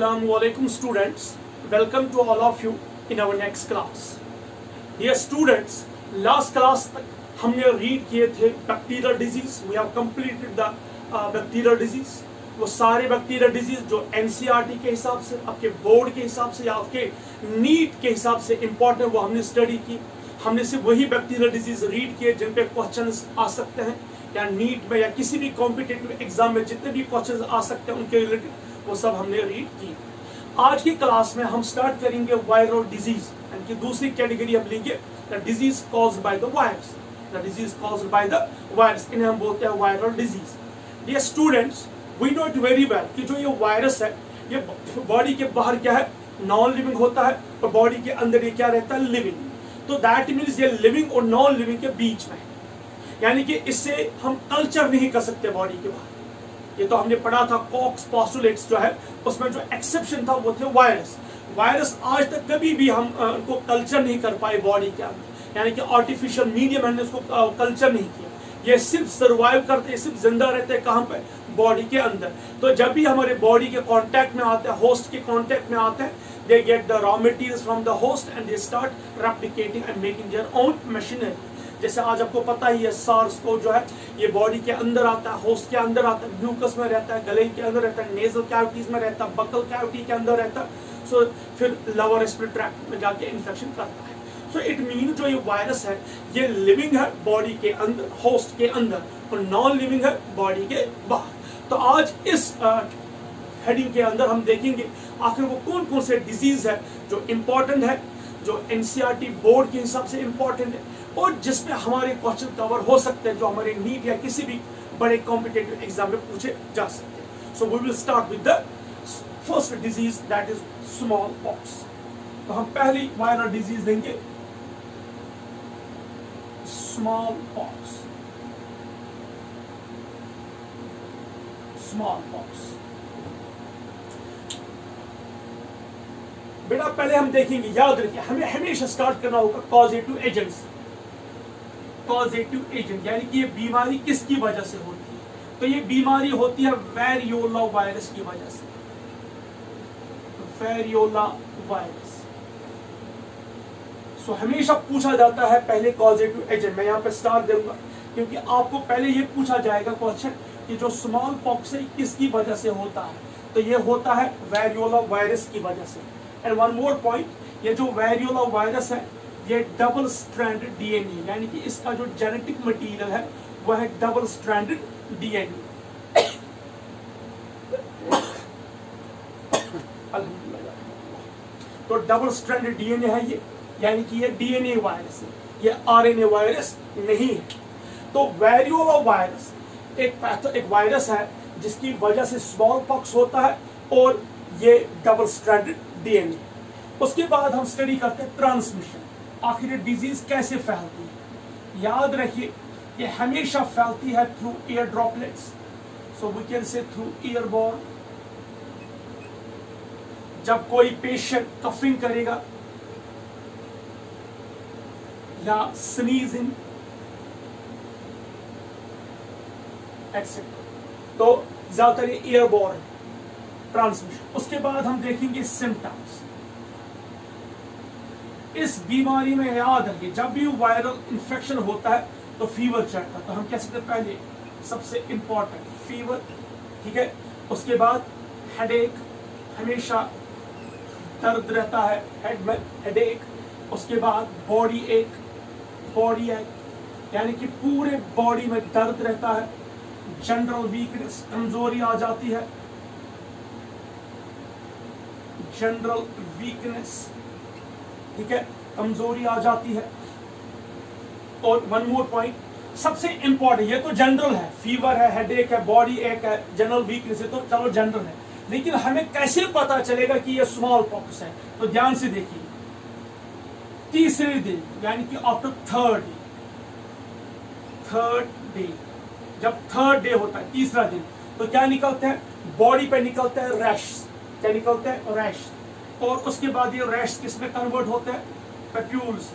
Assalamu students. Welcome to all of you in our next class. Dear students, last class तक हमने read किए थे bacterial disease we have completed the bacterial disease वो सारे bacterial disease जो NCERT के हिसाब से आपके बोर्ड के हिसाब से या आपके नीट के हिसाब से इंपॉर्टेंट वो हमने स्टडी की हमने सिर्फ़ वही बैक्टीरियल डिज़ीज़ रीड किए जिन पे क्वेश्चंस आ सकते हैं या नीट में या किसी भी कॉम्पिटेटिव एग्ज़ाम में जितने भी क्वेश्चंस आ सकते हैं उनके रिलेटेड वो सब हमने रीड की। आज की क्लास में हम स्टार्ट करेंगे वायरल डिज़ीज़ यानी दूसरी कैटेगरी हम लेंगे the disease cause by the virus the disease cause by the virus इन्हें हम बोलते हैं viral disease dear students we know it very well कि जो ये वायरस है, ये बॉडी के बाहर क्या है? नॉन लिविंग होता है, और बॉडी के अंदर ये क्या रहता है? लिविंग तो दैट मीन्स ये लिविंग और नॉन लिविंग के बीच में यानी कि इससे हम कल्चर नहीं कर सकते बॉडी के बाहर। ये तो हमने पढ़ा था कॉक्स पॉस्टुलेट्स जो है, उसमें जो एक्सेप्शन था वो थे वायरस वायरस आज तक कभी भी हम उनको कल्चर नहीं कर पाए बॉडी के अंदर. यानी कि आर्टिफिशियल मीडियम हमने उसको कल्चर नहीं किया. ये सिर्फ़ सर्वाइव करते सिर्फ़ ज़िंदा रहते हैं कहाँ पे? बॉडी के अंदर. तो जब भी हमारे बॉडी के कांटेक्ट में आते हैं होस्ट के कांटेक्ट में आते हैं they get the raw materials from the host and they start replicating and making their own machinery जैसे आज आपको पता ही है सार्स को जो है, ये बॉडी के अंदर आता है होस्ट के अंदर आता है म्यूकस में रहता है, गले के अंदर रहता है नेजल कैविटीज में रहता है बकल कैविटी के अंदर रहता है सो फिर लवर रेस्पिरेटरी ट्रैक्ट में जाके इन्फेक्शन करता है। सो इट मीन जो ये वायरस है, ये लिविंग है बॉडी के अंदर होस्ट के अंदर और नॉन लिविंग है बॉडी के बाहर। तो आज इस हेडिंग के अंदर हम देखेंगे, आखिर वो कौन कौन से डिज़ीज़ है जो इम्पोर्टेंट है, जो एनसीईआरटी बोर्ड के हिसाब से इम्पोर्टेंट है। और जिसमें हमारे क्वेश्चन कवर हो सकते हैं, जो हमारे नीट या किसी भी बड़े कॉम्पिटेटिव एग्ज़ाम में पूछे जा सकते हैं। So we will start with the first disease that is small pox तो हम पहली वायरल डिज़ीज़ देंगे। स्मॉल पॉक्स स्मॉल पॉक्स बेटा, पहले हम देखेंगे, याद रखिए, हमें हमेशा स्टार्ट करना होगा पॉजिटिव एजेंट से। कॉजेटिव एजेंट यानी कि ये बीमारी किसकी वजह से होती है? तो ये बीमारी होती है वेरियोला वायरस की वजह से। Variola virus. सो हमेशा पूछा जाता है पहले कॉजेटिव एजेंट मैं यहाँ पे स्टार दूँगा क्योंकि आपको पहले ये पूछा जाएगा क्वेश्चन कि जो स्मॉल पॉक्स है, किसकी वजह से होता है? तो ये होता है वेरियोला वायरस की वजह से। एंड वन मोर पॉइंट ये जो वेरियोला वायरस है ये डबल स्ट्रैंडेड डीएनए यानी कि इसका जो जेनेटिक मटेरियल है, वह है डबल स्ट्रैंडेड डीएनए तो डबल स्ट्रैंडेड डीएनए है ये, यानी कि ये डीएनए वायरस है, ये आरएनए वायरस नहीं है। तो वेरियोला वायरस एक एक वायरस है, जिसकी वजह से स्मॉल पॉक्स होता है और ये डबल स्ट्रैंडेड डीएनए उसके बाद हम स्टडी करते हैं ट्रांसमिशन आखिर डिज़ीज़ कैसे फैलती है? याद रखिए, ये हमेशा फैलती है through air droplets so we can say through airborne जब कोई पेशेंट कफिंग करेगा, या स्नीजिंग एक्सेट्रा तो ज़्यादातर एयरबॉर्न ट्रांसमिशन उसके बाद हम देखेंगे सिम्टम्स इस बीमारी में याद रखिए, जब भी वायरल इंफेक्शन होता है तो फीवर चढ़ता है। तो हम कह सकते पहले, सबसे इंपॉर्टेंट फीवर ठीक है? उसके बाद हेडेक हमेशा दर्द रहता है हेड में हेडेक उसके बाद बॉडी एक बॉडी एक यानी कि पूरे बॉडी में दर्द रहता है जनरल वीकनेस कमज़ोरी आ जाती है। जनरल वीकनेस ठीक है? कमज़ोरी आ जाती है। और वन मोर पॉइंट सबसे इंपॉर्टेंट ये तो जनरल है। फीवर है हेडेक है बॉडी एक है जनरल वीकनेस है तो चलो जनरल है। लेकिन हमें कैसे पता चलेगा कि ये स्मॉल पॉक्स है? तो ध्यान से देखिए। तीसरे दिन, यानी कि after third day third day जब थर्ड डे होता है, तीसरा दिन तो क्या निकलते हैं? बॉडी पे निकलते हैं रैश क्या निकलते हैं? रैश और उसके बाद ये रैश किसमें कन्वर्ट होते हैं? पेप्यूल्स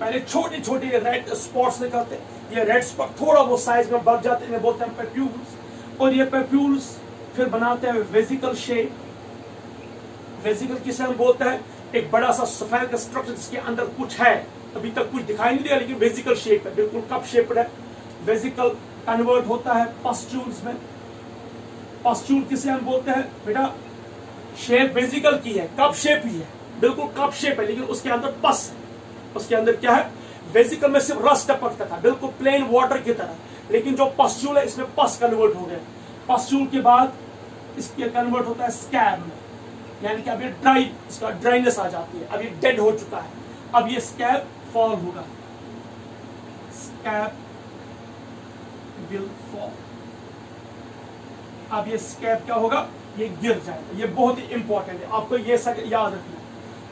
पहले छोटे छोटे रेड स्पॉट्स निकलते ये रेड स्पॉट थोड़ा वो साइज़ में बढ़ जाते हैं बोलते हैं पेप्यूल्स और ये पेप्यूल्स फिर बनाते हैं वेजिकल शेप वेजिकल किसे हम बोलते हैं? एक बड़ा सा सफ़ेद स्ट्रक्चर जिसके अंदर कुछ है। अभी तक कुछ दिखाई नहीं दिया, लेकिन वेजिकल शेप है। बिल्कुल कप शेप्ड है। वेजिकल कन्वर्ट होता है पस्ट्यूल्स में। पस्ट्यूल किसे हम बोलते हैं? बेटा शेप वेजिकल की है कप शेप ही है। बिल्कुल कप शेप है, लेकिन उसके अंदर पस है। उसके अंदर क्या है? वेजिकल में सिर्फ़ रस टपकता था, बिल्कुल प्लेन वाटर की तरह। लेकिन जो पस्ट्यूल है, इसमें पस कन्वर्ट हो गया। पस्ट्यूल के बाद इसके कन्वर्ट होता है स्कैब में। यानी कि ये ड्राई इसका ड्राइनेस आ जाती है। ये डेड हो चुका है। अब ये स्कैब फॉल होगा। स्कैब विल फॉल अब ये स्कैप क्या होगा? ये गिर जाएगा। ये बहुत ही इंपॉर्टेंट है। आपको ये सब याद रखना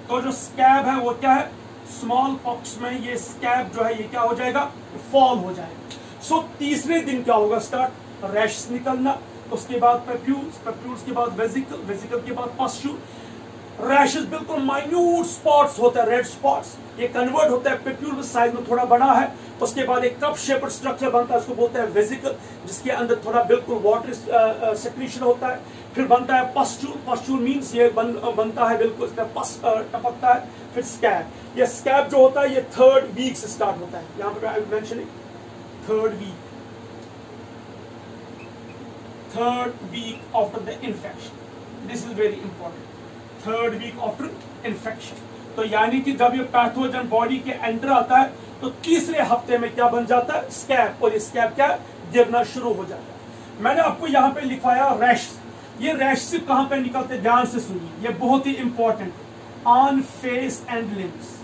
तो जो स्कैब है वो क्या है? स्मॉल पॉक्स में ये स्कैब जो है ये क्या हो जाएगा? फॉल हो जाएगा। सो so, तीसरे दिन क्या होगा? स्टार्ट रैश निकलना। उसके बाद पेप्यूल्स पेप्यूल्स के बाद वेजिकल वेजिकल के बाद पस्ट्यूल रैशेस बिल्कुल माइन्यूट स्पॉट्स होते हैं रेड स्पॉट्स ये कन्वर्ट होता है पेप्यूल साइज़ में थोड़ा बड़ा है उसके बाद एक कप शेपर स्ट्रक्चर बनता है उसको बोलते हैं वेजिकल जिसके अंदर थोड़ा बिल्कुल वाटर सेक्रीशन होता है। फिर बनता है पस्ट्यूल पस्ट्यूल मीन्स ये बन, बनता है बिल्कुल इसका पस टपकता है फिर स्कैब ये स्कैब जो होता है ये थर्ड वीक से स्टार्ट होता है। यहाँ पे I mention third week third week after the infection. This is very important. Third week after infection तो यानी कि जब ये पैथोजन बॉडी के एंटर आता है तो तीसरे हफ़्ते में क्या बन जाता है? स्कैब और ये स्कैब क्या? गिरना शुरू हो जाता है। मैंने आपको यहाँ पे लिखवाया रैश ये रैश से कहाँ पे निकलते ध्यान से सुनिए। ये बहुत ही इंपॉर्टेंट है। On face and limbs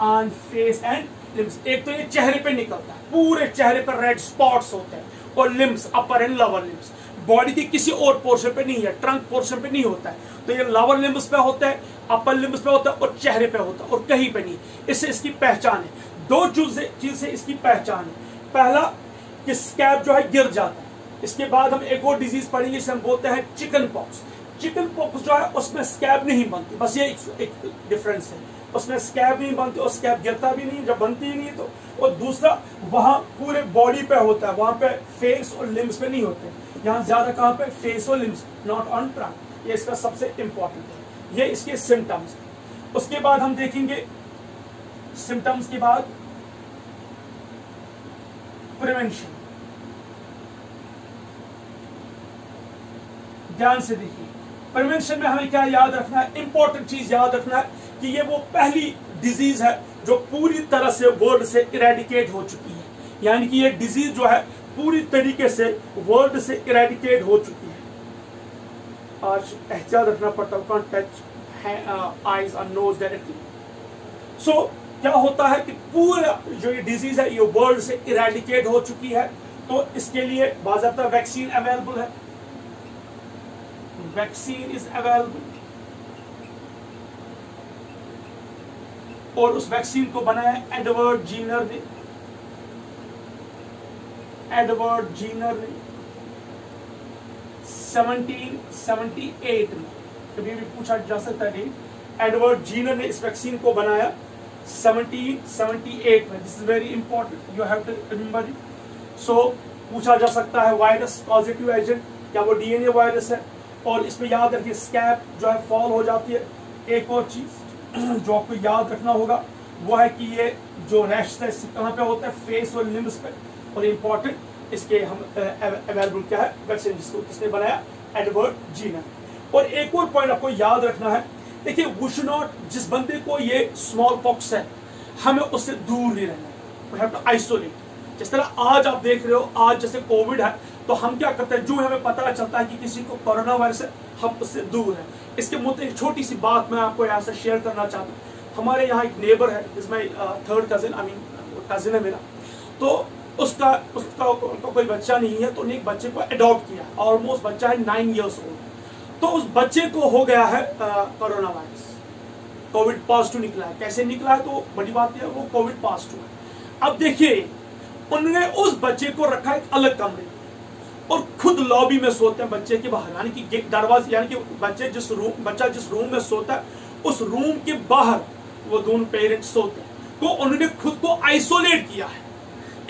on face and limbs एक तो ये चेहरे पे निकलता है। पूरे चेहरे पर रेड स्पॉट्स होते हैं। और limbs upper and lower limbs body के किसी और पोर्शन पे नहीं है ट्रंक पोर्शन पे नहीं होता है। तो ये लोअर लिम्स पे होता है अपर लिम्स पे होता है और चेहरे पे होता है और कहीं पे नहीं। इससे इसकी पहचान है। दो चीज़ से इसकी पहचान है। पहला कि स्कैब जो है गिर जाता है। इसके बाद हम एक और डिज़ीज़ पढ़ेंगे जिसे हम बोलते हैं चिकन पॉक्स चिकन पॉक्स जो है उसमें स्कैब नहीं बनती। बस ये एक, एक डिफरेंस है। उसमें स्कैब नहीं बनती और स्कैब गिरता भी नहीं जब बनती ही नहीं तो। और दूसरा वहाँ पूरे बॉडी पे होता है। वहाँ पे फेस और लिम्स पे नहीं होते। यहाँ ज़्यादा कहाँ पे? Face limbs not on trunk ये इसका सबसे इंपॉर्टेंट है। ये इसके सिम्टम्स उसके बाद हम देखेंगे सिम्टम्स के बाद प्रिवेंशन ध्यान से देखिए। प्रिवेंशन में हमें क्या याद रखना है? इंपॉर्टेंट चीज़ याद रखना है कि ये वो पहली डिज़ीज़ है जो पूरी तरह से वर्ल्ड से इरेडिकेट हो चुकी है। यानी कि ये डिज़ीज़ जो है पूरी तरीके से वर्ल्ड से इरेडिकेट हो चुकी है। आज एहतियात रखना पड़ता है टच आईज और नोज़ डायरेक्टली सो क्या होता है कि पूरा जो ये डिज़ीज़ है, ये वर्ल्ड से इरेडिकेट हो चुकी है तो इसके लिए बाजाबता वैक्सीन अवेलेबल है। वैक्सीन इज़ अवेलेबल और उस वैक्सीन को बनाया एडवर्ड जीनर ने। एडवर्ड जीनर ने 1778 में, कभी भी पूछा जा सकता है एडवर्ड जीनर ने इस वैक्सीन को बनाया 1778 में। This is very important you have to remember it so पूछा जा सकता है वायरस पॉजिटिव एजेंट क्या वो डीएनए वायरस है? और इसमें याद रखिए स्कैप जो है फॉल हो जाती है। एक और चीज़ जो आपको याद रखना होगा, वो है कि ये जो रैश है कहाँ पे होता है? फेस और लिम्स पे। और इम्पोर्टेंट इसके हम अवेलेबल क्या है? वैक्सीन जिसको किसने बनाया? एडवर्ड जीनर और एक और पॉइंट आपको याद रखना है। देखिए वुश नॉट जिस बंदे को ये स्मॉल पॉक्स है, हमें उससे दूर नहीं रहना है। आइसोलेट जिस तरह आज आप देख रहे हो, आज जैसे कोविड है तो हम क्या करते हैं? जो हमें पता चलता है कि किसी को कोरोना वायरस है, हम उससे दूर हैं। इसके मुद्दे, एक छोटी सी बात मैं आपको यहाँ से शेयर करना चाहता हूँ। हमारे यहाँ एक नेबर है जिसमें third cousin I mean cousin है मेरा। तो उसका उसका उनका कोई बच्चा नहीं है तो उन्हें एक बच्चे को अडॉप्ट किया। ऑलमोस्ट बच्चा है नाइन ईयर्स ओल्ड तो उस बच्चे को हो गया है कोरोना वायरस कोविड पॉजिटिव निकला है। कैसे निकला है तो बड़ी बात यह वो कोविड पॉजिटिव है। अब देखिए उन्होंने उस बच्चे को रखा एक अलग कमरे। और खुद लॉबी में सोते हैं बच्चे के बाहर। यानी कि दरवाजे, यानी कि बच्चे जिस रूम बच्चा जिस रूम में सोता है, उस रूम के बाहर वो दोनों पेरेंट्स सोते हैं। तो उन्होंने खुद को आइसोलेट किया है।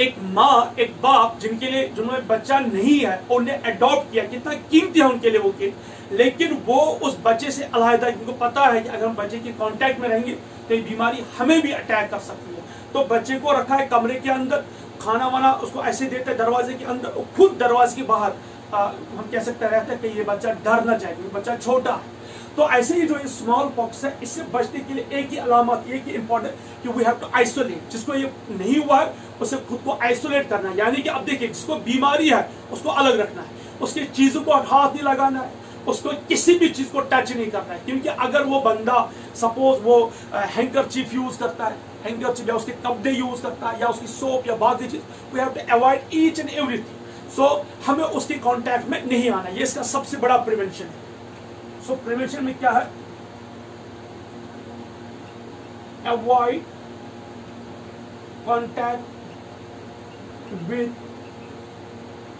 एक माँ एक बाप जिनके लिए जिन्होंने बच्चा नहीं है उन्हें अडॉप्ट किया कितना कीमती है उनके लिए वो किड लेकिन वो उस बच्चे से अलहदा उनको पता है कि अगर हम बच्चे के कांटेक्ट में रहेंगे तो ये बीमारी हमें भी अटैक कर सकती है। तो बच्चे को रखा है कमरे के अंदर खाना वाना उसको ऐसे देते हैं दरवाजे के अंदर खुद दरवाजे के बाहर आ, हम कह सकते रहते हैं कि ये बच्चा डर ना जाए क्योंकि बच्चा छोटा है। तो ऐसे ही जो ये स्मॉल पॉक्स है, इससे बचने के लिए एक ही अलामत, एक ही इंपॉर्टेंट कि वी हैव टू आइसोलेट जिसको ये नहीं हुआ है, उसे खुद को आइसोलेट करना है। यानी कि अब देखिए, जिसको बीमारी है, उसको अलग रखना है। उसकी चीज़ों को हाथ नहीं लगाना है। उसको किसी भी चीज़ को टच नहीं करना है। क्योंकि अगर वो बंदा सपोज़ वो हैंकर चीफ यूज़ करता है हैंकर चीफ या उसके कपड़े यूज़ करता है, या उसकी सोप या बाकी चीज़ we have to avoid each and everything so हमें उसके कांटेक्ट में नहीं आना ये इसका सबसे बड़ा प्रिवेंशन है। सो प्रिवेंशन में क्या है? Avoid contact with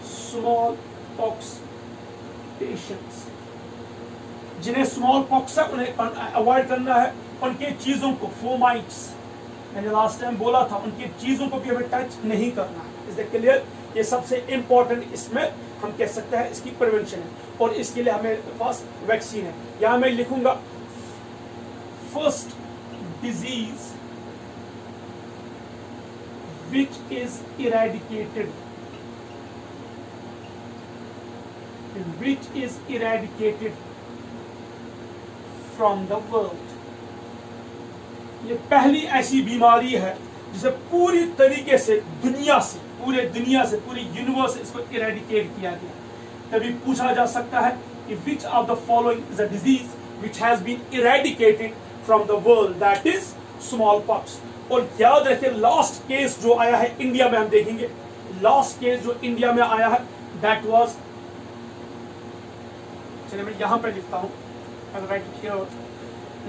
small pox patients जिन्हें स्मॉल पॉक्स है, उन्हें अवॉइड करना है। उनके चीज़ों को फोमाइट्स मैंने लास्ट टाइम बोला था, उनकी चीज़ों को भी हमें टच नहीं करना। है इज़ क्लियर ये सबसे इंपॉर्टेंट इसमें हम कह सकते हैं इसकी प्रिवेंशन है और इसके लिए हमें पास वैक्सीन है। यहाँ मैं लिखूँगा first disease which is eradicated which is eradicated from the world ये पहली ऐसी बीमारी है जिसे पूरी तरीके से दुनिया से पूरे दुनिया से, पूरी यूनिवर्स से इसको इरेडिकेट किया गया। तभी पूछा जा सकता है कि which of the following is a disease which has been eradicated from the world that is small pox और याद रखिए लास्ट केस जो आया है इंडिया में हम देखेंगे। लास्ट केस जो इंडिया में आया है दैट वाज चलिए मैं यहाँ पे लिखता हूँ।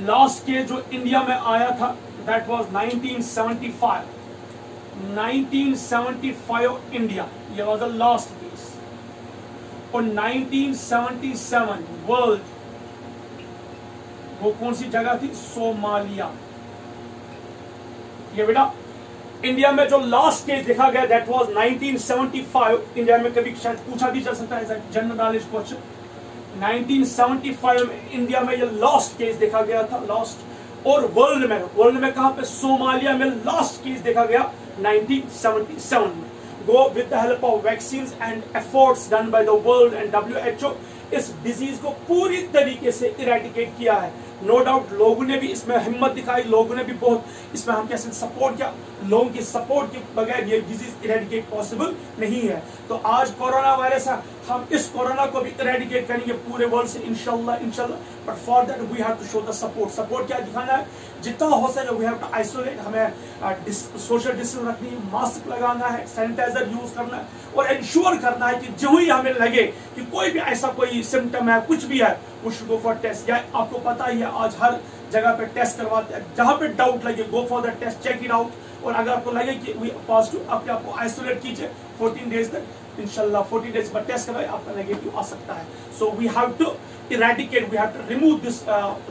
लास्ट केस जो इंडिया में आया था दैट वॉज़ वाज 1975 1975 इंडिया, ये वाज द लास्ट केस और 1977 वर्ल्ड वो कौन सी जगह थी? सोमालिया। ये बेटा, इंडिया में जो लास्ट केस देखा गया दैट वाज 1975 इंडिया में कभी शायद पूछा भी चल सकता है जनरल नॉलेज क्वेश्चन 1975 में इंडिया में ये लास्ट केस देखा गया था लास्ट और वर्ल्ड में वर्ल्ड में कहा पे? सोमालिया में लास्ट केस देखा गया। 1977 में go with the help of vaccines and efforts done by the world and WHO इस डिज़ीज़ को पूरी तरीके से इरेडिकेट किया है नो डाउट लोगों ने भी इसमें हिम्मत दिखाई, लोगों ने भी बहुत इसमें हम कैसे सपोर्ट किया। लोगों की सपोर्ट के बगैर ये डिज़ीज़ इरेडिकेट पॉसिबल नहीं है। तो आज कोरोना वायरस है, हम इस कोरोना को भी इरेडिकेट करेंगे पूरे वर्ल्ड से इनशाला इनशाला but for that we have to show the support support क्या दिखाना है? जितना हो सके वी हैव टू आइसोलेट हमें सोशल डिस्टेंस रखनी मास्क लगाना है सैनिटाइजर यूज़ करना है, और इंश्योर करना है कि जो ही हमें लगे कि कोई भी ऐसा कोई सिम्टम है, कुछ भी है शुड गो फॉर टेस्ट या आपको पता ही है, आज हर जगह पे टेस्ट करवाते हैं जहाँ पे डाउट लगे go for the test check it out और अगर आपको लगे कि वी पॉजिटिव अपने आपको आइसोलेट कीजिए 14 डेज़ तक। इंशाल्लाह 14 डेज़ बाद टेस्ट करवाए आपका नेगेटिव आ सकता है। So we have to eradicate we have to remove this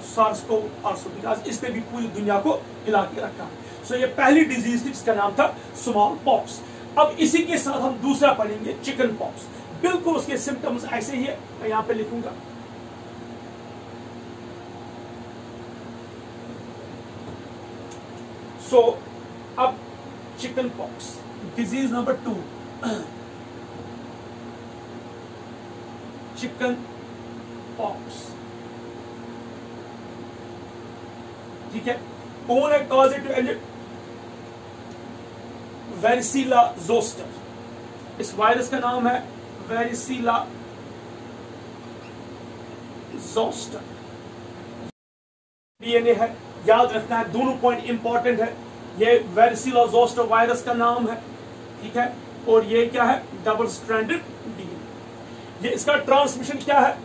SARS को आल्सो बिकॉज़ इसने भी पूरी दुनिया को हिला के रखा है। सो ये पहली डिज़ीज़ थी, जिसका नाम था स्मॉल पॉक्स अब इसी के साथ हम दूसरा पढ़ेंगे चिकन पॉक्स बिल्कुल उसके सिम्टम्स ऐसे ही है, मैं यहाँ पे लिखूँगा। सो so, अब chicken pox disease number two chicken pox ठीक है? कौन है कॉजिटिव एजेंट वेरिसीला जोस्टर इस वायरस का नाम है वेरिसीला जोस्टर डीएनए है। याद रखना है, दोनों पॉइंट इंपॉर्टेंट है। ये वेरिसिला जोस्टर वायरस का नाम है, ठीक है? और ये क्या है? डबल स्ट्रैंडेड डीएनए ये इसका ट्रांसमिशन क्या है?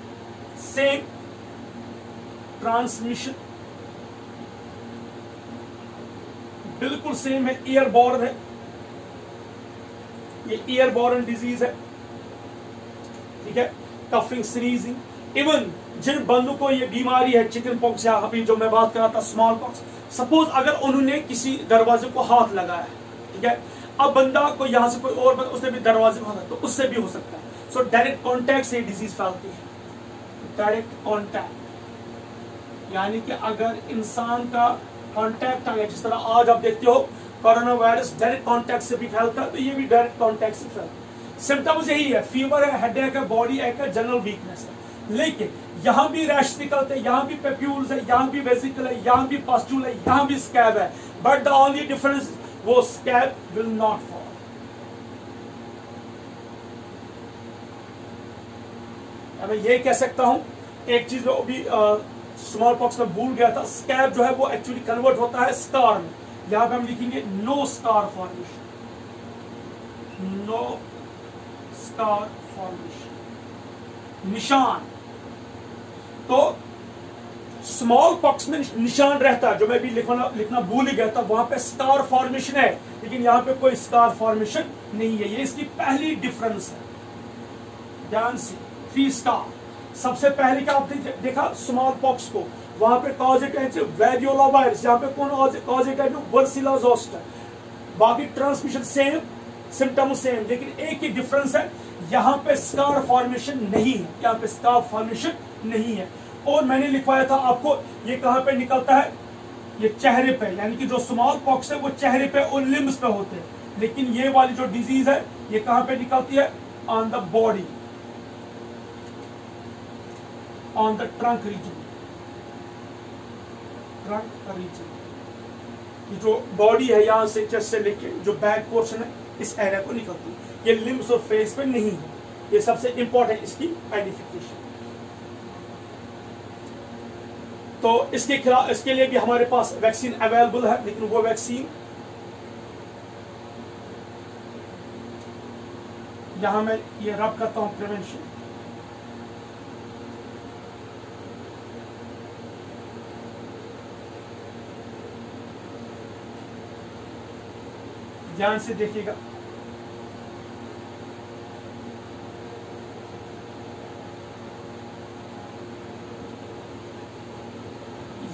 सेम ट्रांसमिशन बिल्कुल सेम है ईयर बॉर्न है। ये ईयर बॉर्न डिज़ीज़ है, ठीक है? कफिंग सीरीजिंग इवन जिन बंदों को ये बीमारी है, चिकन पॉक्स या अभी जो मैं बात कर रहा था स्मॉल पॉक्स सपोज़ अगर उन्होंने किसी दरवाजे को हाथ लगाया ठीक है? अब बंदा को यहाँ से कोई और बंदा, उसने भी दरवाजे में तो उससे भी हो सकता है। सो डायरेक्ट कॉन्टैक्ट से डिज़ीज़ फैलती है। डायरेक्ट कॉन्टैक्ट यानी कि अगर इंसान का कॉन्टैक्ट आ गया जिस तरह आज आप देखते हो कोरोना वायरस डायरेक्ट कॉन्टैक्ट से भी फैलता है तो ये भी डायरेक्ट कॉन्टैक्ट से फैलता है। सिम्टम्स यही है फीवर है हेडेक है बॉडी एक है जनरल वीकनेस है। लेकिन यहाँ भी रैश निकलते हैं यहाँ भी पेप्यूल्स है, यहाँ भी वेसिकल है, यहाँ भी पास्टूल है, यहाँ भी स्कैब है। बट द ओनली डिफरेंस वो स्कैब विल नॉट फॉल मैं ये कह सकता हूँ, एक चीज़ भी स्मॉल पॉक्स में भूल गया था, स्कैब जो है वो एक्चुअली कन्वर्ट होता है स्कार में यहाँ पे हम लिखेंगे no scar formation no scar formation निशान. तो स्मॉल पॉक्स में निशान रहता है। जो मैं भी लिखना लिखना भूल ही गया था, वहाँ पे स्टार फॉर्मेशन है। लेकिन यहाँ पे कोई स्टार फॉर्मेशन नहीं है। ये इसकी पहली डिफरेंस है। ध्यान से। थ्री स्टार सबसे पहले क्या आपने देखा? स्मॉल पॉक्स को। वहाँ पे कॉजिट वेरियोला वायरस यहाँ पे कौन कॉजिट वर्सिला जोस्टर बाकी ट्रांसमिशन सेम सिम्टम सेम लेकिन एक ही डिफरेंस है। यहाँ पे स्कार फॉर्मेशन नहीं है। यहाँ पे स्कार फॉर्मेशन नहीं है। और मैंने लिखवाया था आपको, ये कहाँ पे निकलता है? ये चेहरे पे, यानी कि जो स्मॉल पॉक्स है, वो चेहरे पे और लिम्स पे होते हैं। लेकिन ये वाली जो डिज़ीज़ है, ये कहाँ पे निकलती है? On the body on the trunk region trunk region ये जो बॉडी है, यहाँ से चेस्ट से लेके जो बैक पोर्शन है, इस एरिया को निकलती है। ये लिम्स और फेस पे नहीं है। ये सबसे इंपॉर्टेंट इसकी आइडेंटिफिकेशन तो इसके खिलाफ इसके लिए भी हमारे पास वैक्सीन अवेलेबल है लेकिन वो वैक्सीन यहाँ मैं ये रब करता हूँ प्रिवेंशन ध्यान से देखिएगा।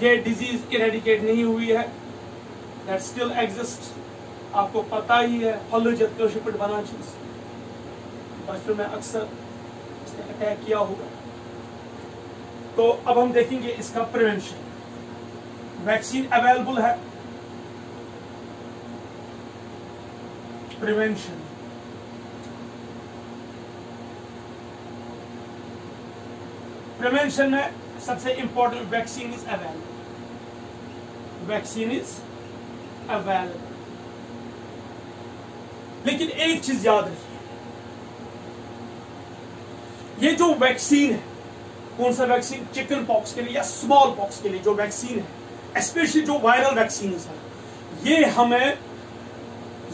ये डिज़ीज़ इरेडिकेट नहीं हुई है। दैट स्टिल एग्जिस्ट आपको पता ही है हॉलोजत शिपट बना चीज़ बचपन में अक्सर अटैक किया होगा। तो अब हम देखेंगे इसका प्रिवेंशन वैक्सीन अवेलेबल है। प्रिवेंशन प्रिवेंशन में सबसे important vaccine is available vaccine is available लेकिन एक चीज़ याद रखिए। ये जो वैक्सीन है, कौन सा वैक्सीन चिकन पॉक्स के लिए या स्मॉल पॉक्स के लिए जो वैक्सीन है स्पेशली जो वायरल वैक्सीन है, ये हमें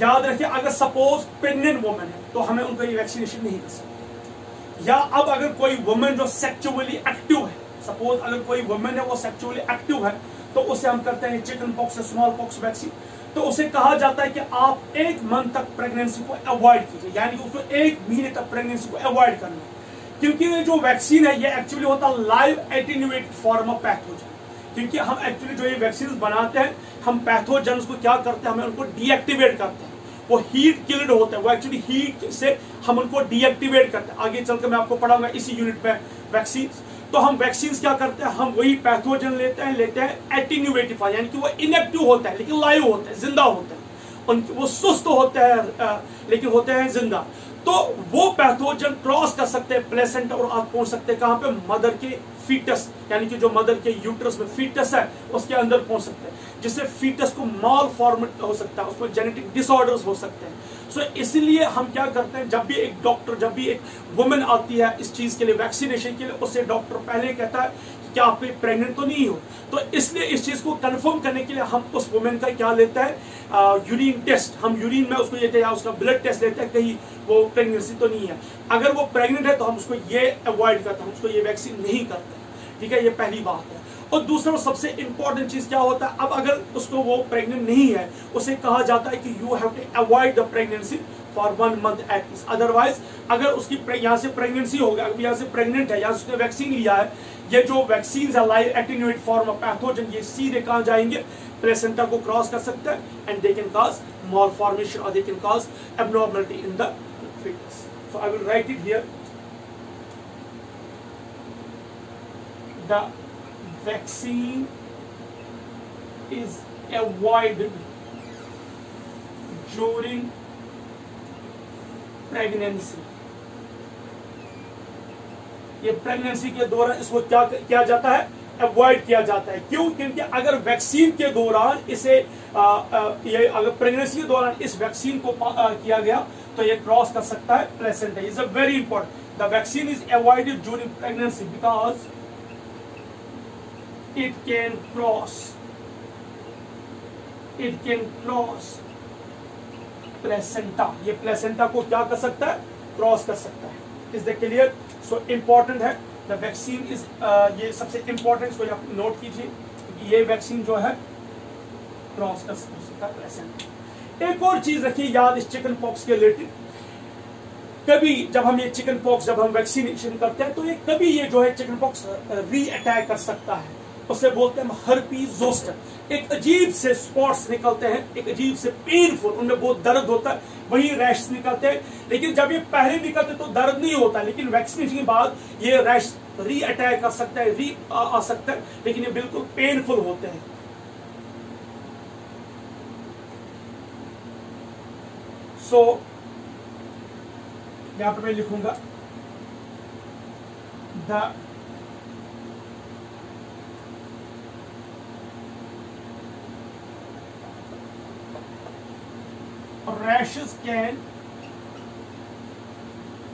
याद रखिए, अगर सपोज़ प्रेग्नेंट वुमेन है तो हमें उनको ये वैक्सीनेशन नहीं कर सकते। या अब अगर कोई वुमेन जो सेक्चुअली एक्टिव है सपोज़ अगर कोई वुमेन है, वो सेक्चुअली एक्टिव है तो उसे हम करते हैं chicken pox small pox vaccine तो उसे कहा जाता है कि आप एक मंथ तक प्रेगनेंसी को अवॉइड कीजिए। यानी कि उसको एक महीने तक प्रेगनेंसी को अवॉइड करना क्योंकि ये जो वैक्सीन है, ये एक्चुअली होता है live attenuate form of pathogen क्योंकि हम एक्चुअली जो ये वैक्सीन बनाते हैं, हम पैथोजन को क्या करते हैं, हमें उनको डीएक्टिवेट करते हैं। वो हीट किल्ड होते हैं। वो एक्चुअली हीट से हम उनको डीएक्टिवेट करते हैं। आगे चलकर मैं आपको पढ़ाऊँगा इसी यूनिट में वैक्सीन तो हम वैक्सीन क्या करते हैं? हम वही पैथोजन लेते हैं लेते हैं एटीन्यूवेटिफाई यानी कि वो इनएक्टिव होता है, लेकिन लाइव होता है, ज़िंदा होता है। उनके वो सुस्त होते हैं लेकिन होते हैं ज़िंदा। तो वो पैथोजन क्रॉस कर सकते हैं प्लेसेंट और आप पहुँच सकते हैं, कहाँ पे? मदर के फीटस यानी कि जो मदर के यूट्रस में फीटस है, उसके अंदर पहुँच सकते हैं। जिससे फीटस को मॉल फॉर्म हो सकता है, उसमें जेनेटिक डिसऑर्डर्स हो सकते हैं। सो इसलिए हम क्या करते हैं, जब भी एक डॉक्टर जब भी एक वुमेन आती है इस चीज़ के लिए वैक्सीनेशन के लिए उससे डॉक्टर पहले कहता है क्या आप प्रेग्नेंट तो नहीं हो? तो इसलिए इस चीज़ को कंफर्म करने के लिए हम उस वुमेन का क्या लेते हैं यूरिन टेस्ट हम यूरिन में उसको हैं या उसका ब्लड टेस्ट लेते हैं, कहीं वो प्रेगनेंसी तो नहीं है। अगर वो प्रेग्नेंट है तो हम उसको ये अवॉइड करते हैं, हम उसको ये वैक्सीन नहीं करते ठीक है, ये पहली बात है। और दूसरा सबसे इंपॉर्टेंट चीज़ क्या होता है अब अगर उसको वो प्रेग्नेंट नहीं है, उसे कहा जाता है कि you have to avoid the pregnancy for one month at least otherwise अगर उसकी यहाँ से प्रेगनेंसी हो गया यहाँ से प्रेग्नेंट है या उसने वैक्सीन लिया है, ये जो वैक्सीन है live attenuate form of pathogen ये सीधे कहा जाएँगे प्लेसेंटा को क्रॉस कर सकते हैं and they can cause or they can cause abnormality in the fetus. So, I will write it here. The vaccine is avoided during pregnancy. ये pregnancy के दौरान इसको क्या किया जाता है? अवॉइड किया जाता है। क्यों? क्योंकि अगर वैक्सीन के दौरान इसे आ, आ, ये अगर प्रेगनेंसी के दौरान इस वैक्सीन को आ, किया गया तो ये क्रॉस कर सकता है। Placenta is a very important the vaccine is avoided during pregnancy because it can cross. It can cross. Placenta. ये placenta को क्या कर सकता है? क्रॉस कर सकता है. Is the clear so important है. द वैक्सीन इज़ ये सबसे इंपॉर्टेंट इसको आप नोट कीजिए ये वैक्सीन जो है क्रॉस कर सकता प्लेसेंटा एक और चीज़ रखिए याद इस चिकन पॉक्स के रिलेटेड कभी जब हम ये चिकन पॉक्स जब हम वैक्सीनेशन करते हैं तो ये कभी ये जो है चिकन पॉक्स री अटैक कर सकता है. उसे बोलते हैं हर्पी जोस्टर। एक अजीब से स्पॉट्स निकलते हैं एक अजीब से पेनफुल उनमें बहुत दर्द होता है वही रैश निकलते हैं। लेकिन जब ये पहले निकलते तो दर्द नहीं होता लेकिन वैक्सीनेशन के बाद ये रैश री अटैक कर सकता है री आ, आ सकता है लेकिन ये बिल्कुल पेनफुल होते हैं। सो so, यहाँ पर मैं लिखूँगा the rashes can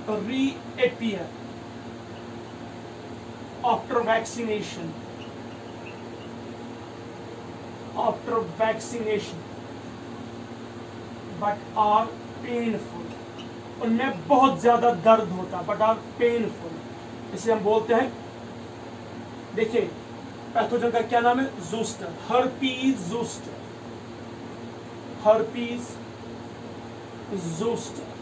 reappear after vaccination after vaccination but are painful उनमें बहुत ज़्यादा दर्द होता बट आर पेनफुल इसे हम बोलते हैं देखिए पैथोजन का क्या नाम है zoster herpes zoster herpes zoster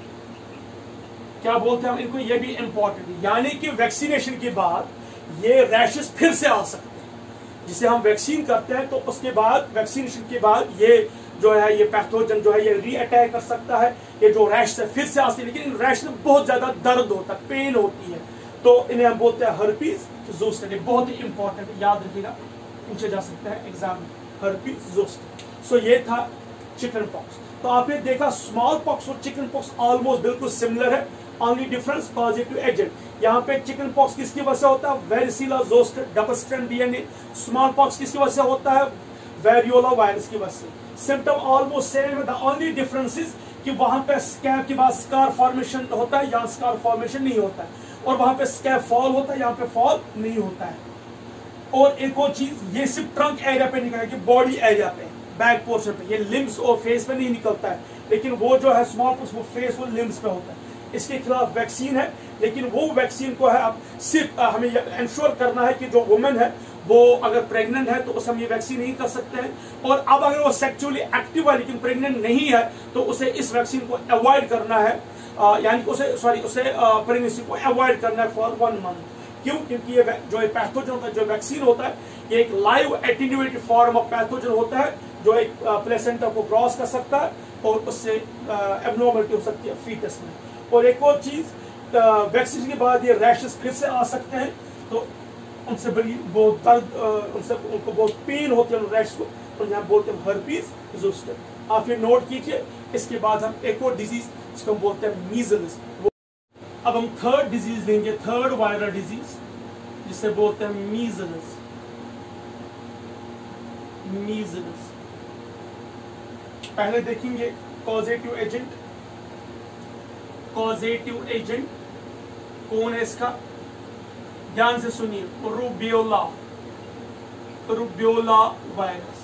क्या बोलते हैं इनको? ये भी इंपॉर्टेंट यानी कि वैक्सीनेशन के बाद ये रैशेस फिर से आ सकते हैं। जिसे हम वैक्सीन करते हैं तो उसके बाद वैक्सीनेशन के बाद ये जो है, ये पैथोजन जो है, ये री अटैक कर सकता है। ये जो रैश है, फिर से आती है। लेकिन रैश में बहुत ज़्यादा दर्द होता है पेन होती है। तो इन्हें हम बोलते हैं हर्पीज जोस्टर ये बहुत ही इंपॉर्टेंट याद रखिएगा, पूछे जा सकते हैं एग्ज़ाम में। हर्पीज जोस्टर सो ये था चिकन पॉक्स तो आपने देखा स्मॉल पॉक्स और चिकन पॉक्स ऑलमोस्ट बिल्कुल सिमिलर है। ओनली डिफरेंस पॉजिटिव एजेंट यहाँ पे चिकन पॉक्स किसकी वजह से होता है? Varicella double strand DNA small pox किसकी वजह से होता है? वेरियोला वायरस की वजह से। Symptom almost same the only difference is कि वहाँ पे स्कैब के बाद स्कार फॉर्मेशन होता है, यहाँ स्कार फॉर्मेशन नहीं होता है। और वहाँ पे स्कैब फॉल होता है, यहाँ पे फॉल नहीं होता है। और एक और चीज़, ये सिर्फ़ ट्रंक एरिया पे निकलेगा कि बॉडी एरिया पे। बैक पोर्शन पे, ये लिम्स और फेस पे नहीं निकलता है, लेकिन वो जो है स्मॉल वो फेस और लिम्स पे होता है। इसके खिलाफ वैक्सीन है, लेकिन वो वैक्सीन को है, अब सिर्फ़ हमें इंश्योर करना है कि जो वुमेन है, वो अगर प्रेग्नेंट है तो उसे हम ये वैक्सीन नहीं कर सकते हैं। और अब अगर वो सेक्चुअली एक्टिव है, लेकिन प्रेग्नेंट नहीं है तो उसे इस वैक्सीन को अवॉइड करना है यानी उसे सॉरी उसे प्रेगनेंसी को अवॉइड करना है फॉर वन मंथ क्यों? क्योंकि ये जो ये पैथोजन का जो वैक्सीन होता है, ये एक live attenuated form of pathogen होता है, जो एक प्लेसेंटा को क्रॉस कर सकता है और उससे एबनॉर्मलिटी हो सकती है फीटस में। और एक और चीज़ वैक्सीन के बाद ये रैशेस फिर से आ सकते हैं तो उनसे बड़ी बहुत दर्द उनसे उनको बहुत पेन होती है रैश को तो यहाँ बोलते हैं हर्पीज जोस्टर आप ये नोट कीजिए, इसके बाद हम एक और डिज़ीज़ जिसको हम बोलते हैं मीजल्स अब हम थर्ड डिज़ीज़ लेंगे थर्ड वायरल डिज़ीज़ जिसे बोलते हैं मीजल्स मीजल्स पहले देखेंगे कॉजेटिव एजेंट कॉजेटिव एजेंट कौन है इसका? ध्यान से सुनिए रूबियोला रूबियोला वायरस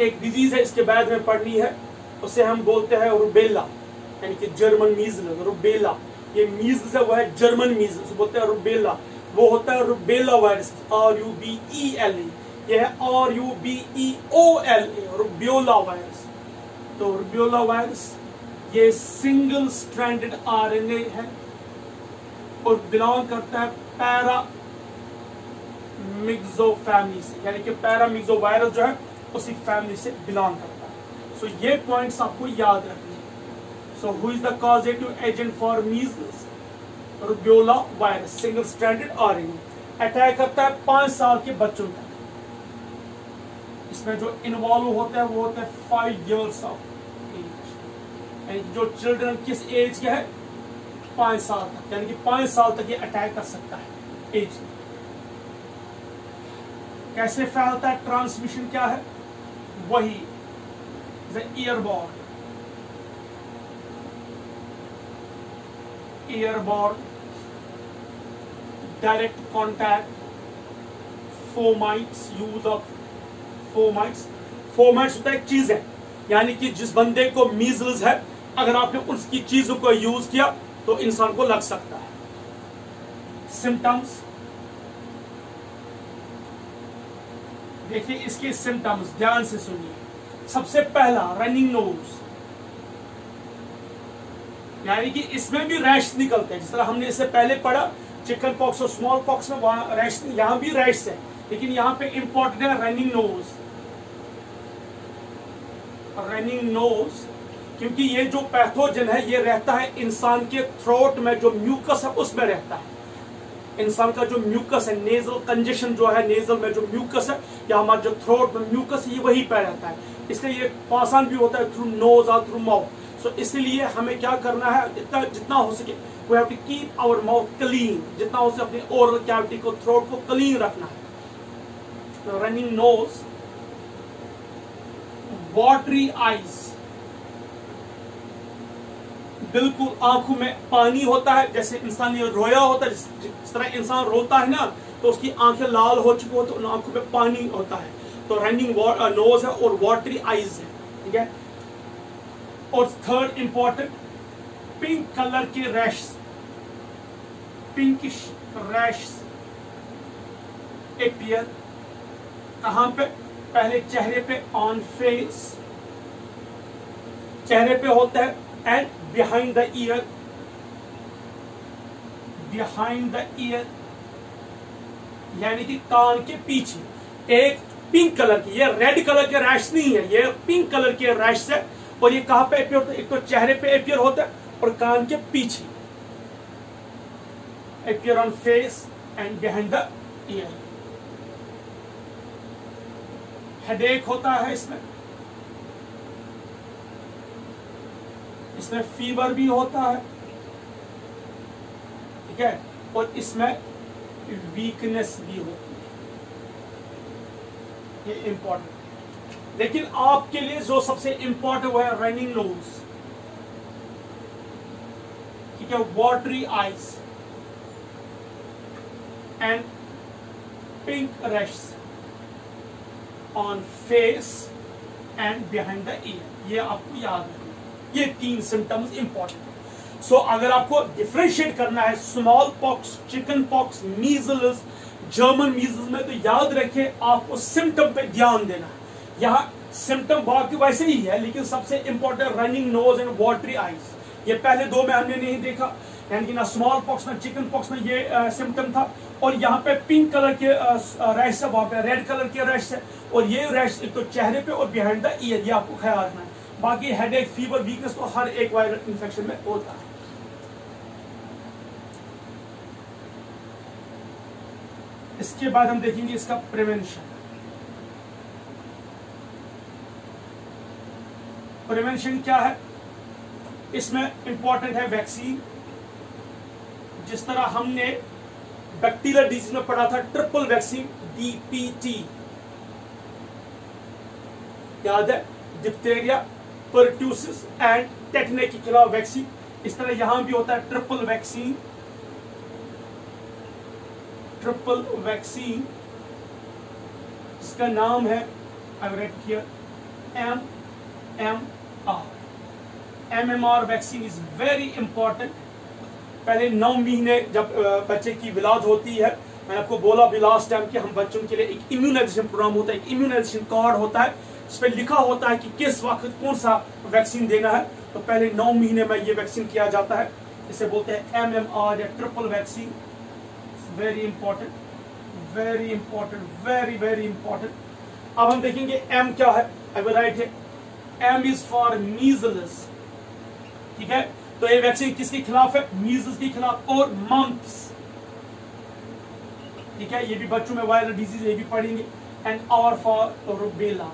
एक डिज़ीज़ है, इसके बाद में पढ़नी है, उसे हम बोलते हैं रुबेला यानी कि जर्मन मीजल रुबेला। ये मीजल है वह है जर्मन मीजल बोलते हैं रुबेला। वो होता है rubella virus R U B E L A ये है R U B E O L A rubeola virus. तो रुबियोला वायरस, ये सिंगल स्ट्रैंडेड आरएनए है और बिलोंग करता है पैरा मिक्सो फैमिली से। यानी कि पैरा मिक्सो वायरस जो है, उसी फैमिली से बिलोंग करता है। सो ये पॉइंट्स आपको याद रखने so who is the causative agent for measles rubeola virus single standard RNA attack करता है पाँच साल के बच्चों तक। इसमें जो इन्वॉल्व होता है, वो होता है फाइव इयर्स ऑफ़ एज जो चिल्ड्रन किस एज के है? पाँच साल तक। यानी कि पाँच साल तक ये अटैक कर सकता है एज कैसे फैलता है? ट्रांसमिशन क्या है? वही airborne airborne direct contact fomites use of fomites fomites होता एक चीज़ है, यानी कि जिस बंदे को मीजल्स है, अगर आपने उसकी चीज़ों को यूज़ किया तो इंसान को लग सकता है। सिम्टम्स देखिए इसके सिम्टम्स ध्यान से सुनिए। सबसे पहला रनिंग नोज़ यानी कि इसमें भी रैश निकलते हैं। जिस तरह हमने इससे पहले पढ़ा चिकन पॉक्स और स्मॉल पॉक्स में वहाँ रैश यहाँ भी रैश है। लेकिन यहाँ पे इंपॉर्टेंट है रनिंग नोज़ रनिंग नोज़ क्योंकि ये जो पैथोजन है, ये रहता है इंसान के थ्रोट में, जो म्यूकस है, उसमें रहता है। इंसान का जो म्यूकस है नेजल कंजेशन जो है नेजल में जो म्यूकस है, या हमारा जो थ्रोट में म्यूकस ये वही पे रहता है। इसलिए ये पासान भी होता है थ्रू नोज़ और थ्रू माउथ सो इसलिए हमें क्या करना है? जितना जितना हो सके we have to keep our mouth clean जितना हो सके अपनी ओरल कैविटी को थ्रोट को क्लीन रखना है। रनिंग नोज़ वाटरी आईज बिल्कुल आँखों में पानी होता है, जैसे इंसान ये रोया होता है, जिस तरह इंसान रोता है ना तो उसकी आँखें लाल हो चुकी हो तो उन आँखों में पानी होता है। तो रनिंग नोज़ है और वाटरी आईज है, ठीक है? और थर्ड इंपॉर्टेंट पिंक कलर के रैश पिंकिश रैश एपियर कहाँ पे? पहले चेहरे पे ऑन फेस चेहरे पे होता है and behind the ear behind the ear यानी कि कान के पीछे। एक पिंक कलर की, ये रेड कलर के रैश नहीं है, ये पिंक कलर के रैश है। और ये कहाँ पे अपियर होता है? एक तो चेहरे पे अपियर होता है और कान के पीछे। Appear on face and behind the ear headache होता है इसमें। इसमें फीवर भी होता है। ठीक है? और इसमें वीकनेस भी होती है। ये इंपॉर्टेंट लेकिन आपके लिए जो सबसे इंपॉर्टेंट है रनिंग नोज़ ठीक है watery eyes and pink rash on face and behind the ear ये आपको याद रखना ये तीन सिम्टम्स इंपॉर्टेंट है। सो अगर आपको डिफ्रेंशिएट करना है smallpox chickenpox measles German measles में तो याद रखें, आपको सिम्टम पे ध्यान देना है। यहाँ सिम्टम बाकी वैसे ही है, लेकिन सबसे important running nose and watery eyes ये पहले दो में हमने नहीं देखा, यानी कि ना स्मॉल पॉक्स में चिकन पॉक्स में ये सिम्टम था। और यहाँ पे पिंक कलर के रैश है वहाँ पे रेड कलर के रैश है। और ये रैश एक तो चेहरे पे और बिहाइंड द ईयर ये आपको ख्याल रखना है। बाकी हेडेक फीवर वीकनेस तो हर एक वायरल इंफेक्शन में होता है। इसके बाद हम देखेंगे इसका प्रिवेंशन प्रिवेंशन क्या है? इसमें इंपॉर्टेंट है वैक्सीन जिस तरह हमने बैक्टीरियल डिज़ीज़ में पढ़ा था ट्रिपल वैक्सीन डीपीटी याद है? डिप्टेरिया परट्यूसिस एंड टेटने के खिलाफ वैक्सीन इस तरह यहाँ भी होता है ट्रिपल वैक्सीन ट्रिपल वैक्सीन इसका नाम है I M M R M M R vaccine is very important पहले नौ महीने जब बच्चे की विलाद होती है मैंने आपको बोला भी लास्ट टाइम कि हम बच्चों के लिए एक इम्यूनाइजेशन प्रोग्राम होता है, एक इम्यूनाइजेशन कार्ड होता है, इस पर लिखा होता है कि किस वक्त कौन सा वैक्सीन देना है। तो पहले नौ महीने में ये वैक्सीन किया जाता है। इसे बोलते हैं एम एम आर या triple vaccine very important very important very very important अब हम देखेंगे एम क्या है। अब राइट है एम इज़ फॉर मीजल्स ठीक है? तो ये वैक्सीन किसके खिलाफ है? मीजल्स के खिलाफ और मम्प्स ठीक है? ये भी बच्चों में वायरल डिज़ीज़ ये भी पढ़ेंगे. एंड और फॉर रुबेला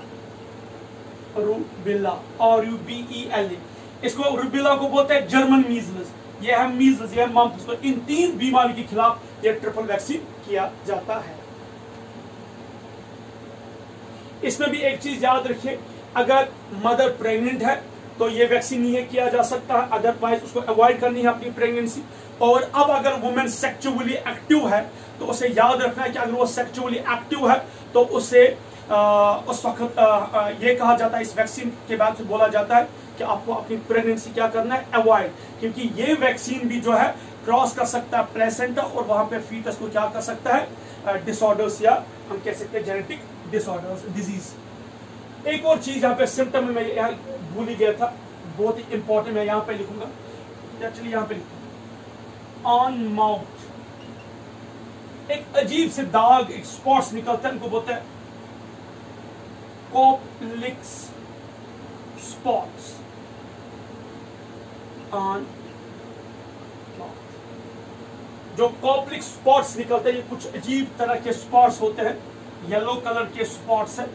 रुबेला और U B E L A इसको रुबेला को बोलते हैं जर्मन मीजल्स ये है मीजल्स ये है तो इन तीन बीमारी के खिलाफ ये ट्रिपल वैक्सीन किया जाता है. इसमें भी एक चीज़ याद रखिए. अगर मदर प्रेग्नेंट है तो ये वैक्सीन नहीं किया जा सकता है अदरवाइज़ उसको अवॉइड करनी है अपनी प्रेगनेंसी और अब अगर वुमेन सेक्चुअली एक्टिव है तो उसे याद रखना है कि अगर वो सेक्चुअली एक्टिव है तो उसे आ, उस वक्त ये कहा जाता है इस वैक्सीन के बाद से बोला जाता है कि आपको अपनी प्रेगनेंसी क्या करना है? अवॉइड क्योंकि ये वैक्सीन भी जो है क्रॉस कर सकता है प्लेसेंटा और वहाँ पे फीटस को क्या कर सकता है? डिसऑर्डर्स या हम कह सकते हैं जेनेटिक डिसऑर्डर्स डिज़ीज़ एक और चीज़ यहाँ पे सिम्टम में यहाँ भूल ही गया था। बहुत ही इंपॉर्टेंट मैं यहाँ पे लिखूँगा। चलिए यहाँ पे लिखूँगा ऑन माउथ एक अजीब से दाग, एक स्पॉट्स निकलते हैं इनको बोलते हैं कोपलिक्स स्पॉट्स ऑन जो कॉप्लिक स्पॉट्स निकलते हैं, ये कुछ अजीब तरह के स्पॉट्स होते हैं। येलो कलर के स्पॉट्स है।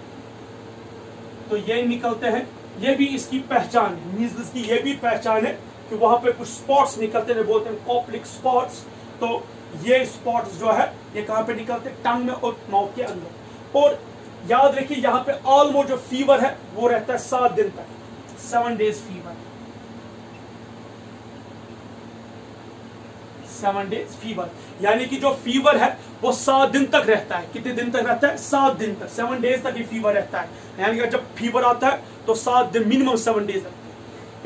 तो ये निकलते हैं। ये भी इसकी पहचान है। मीजल्स की ये भी पहचान है कि वहाँ पे कुछ स्पॉट्स निकलते हैं, बोलते हैं कॉप्लिक स्पॉट्स। तो ये स्पॉट्स जो है, ये कहाँ पे निकलते हैं? टंग में और माउथ के अंदर। और याद रखिए, यहाँ पे ऑलमोस्ट जो फीवर है, वो रहता है सात दिन तक। Seven days fever seven days fever यानी कि जो फीवर है, वो सात दिन तक रहता है। कितने दिन तक रहता है? सात दिन तक। सेवन डेज़ तक ये फीवर रहता है। यानी कि जब फीवर आता है तो सात दिन मिनिमम सेवन डेज़ हैं।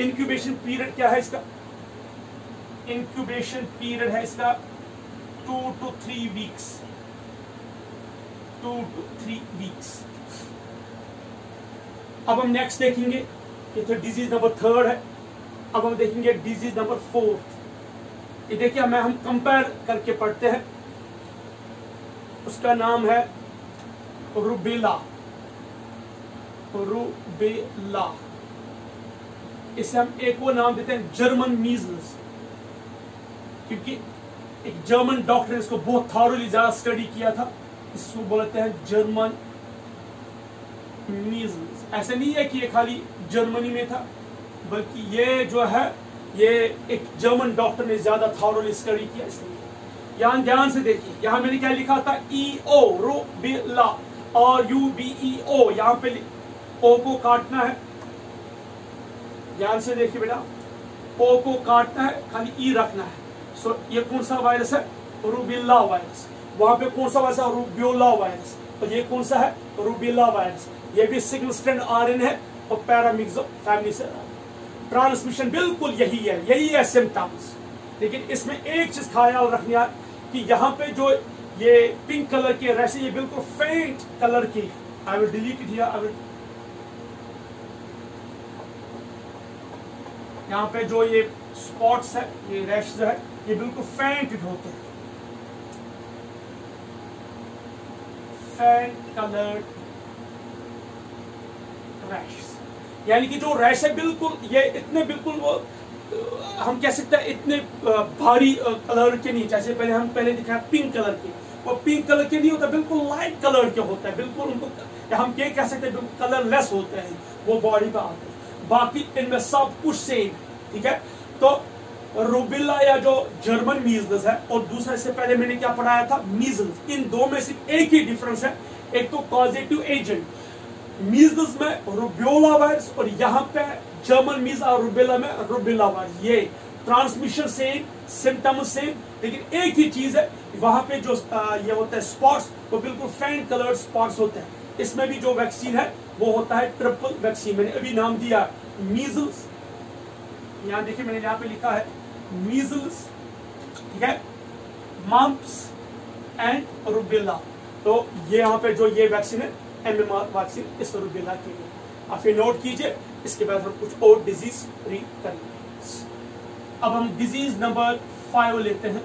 इंक्यूबेशन पीरियड क्या है इसका? इंक्यूबेशन पीरियड है इसका two to three weeks two to three weeks अब हम नेक्स्ट देखेंगे ये तो डिज़ीज़ नंबर थर्ड है, अब हम देखेंगे डिज़ीज़ नंबर फोर्थ ये देखिए, मैं हम कंपेयर करके पढ़ते हैं। उसका नाम है रुबेला। रुबेला। इसे हम एक वो नाम देते हैं जर्मन मीजल्स क्योंकि एक जर्मन डॉक्टर ने इसको बहुत थॉरली ज़्यादा स्टडी किया था। इसको बोलते हैं जर्मन मीजल्स ऐसा नहीं है कि ये खाली जर्मनी में था, बल्कि ये जो है ये एक जर्मन डॉक्टर ने ज़्यादा थॉरली स्टडी किया इसलिए। यहाँ ध्यान से देखिए, यहाँ मैंने क्या लिखा था? ई ओ रो बी ला और यू बी ई ओ यहाँ पे ओ को काटना है। ध्यान से देखिए बेटा ओ को काटना है, खाली ई रखना है। सो ये कौन सा वायरस है? रूबिल्ला वायरस वहाँ पे कौन सा वायरस है? रूबियोला वायरस तो ये कौन सा है? रूबिल्ला वायरस ये भी सिंगल स्ट्रैंड आरएनए है और पैरामिक्सो फैमिली से ट्रांसमिशन बिल्कुल यही है यही है सिम्टम्स लेकिन इसमें एक चीज़ ख्याल रखनी कि यहाँ पे जो ये पिंक कलर की रैश ये बिल्कुल फेंट कलर की I will delete here I will यहाँ पे जो ये स्पॉट्स है, ये रैश है, ये बिल्कुल फेंटेड होते हैं। फेंट कलर रैश यानी कि जो रैश है बिल्कुल, ये इतने बिल्कुल वो, हम कह सकते हैं इतने भारी कलर के नहीं, जैसे पहले हम पहले दिखाया पिंक कलर के। वो पिंक कलर के नहीं होता, बिल्कुल लाइट कलर के होता है, बिल्कुल उनको, हम क्या कह सकते हैं कलर लेस होते हैं, वो बॉडी पे आते हैं। बाकी इनमें सब कुछ सेम ठीक है? तो रोबिल्ला या जो जर्मन मीजल्स है, और दूसरा इससे पहले मैंने क्या पढ़ाया था मीजल्स इन दो में सिर्फ़ एक ही डिफरेंस है, एक तो पॉजिटिव एजेंट मीजल्स में रुबियोला वायरस और यहाँ पे जर्मन मीज और रुबेला में रुबेला वायरस। ये ट्रांसमिशन सेम सिम्टम सेम लेकिन एक ही चीज़ है, वहाँ पे जो ये होता है स्पॉट्स वो बिल्कुल फ़ैन कलर्ड स्पॉट्स होते हैं। इसमें भी जो वैक्सीन है, वो होता है ट्रिपल वैक्सीन मैंने अभी नाम दिया मीजल्स यहाँ देखिए, मैंने यहाँ पे लिखा है मीजल्स ठीक है? मम्प्स एंड रुबेला तो ये यहाँ पे जो ये वैक्सीन है एमएमआर वैक्सीन इस रुबेला के लिए आप ये नोट कीजिए, इसके बाद हम कुछ और डिज़ीज़ रीड करेंगे अब हम डिज़ीज़ नंबर फाइव लेते हैं।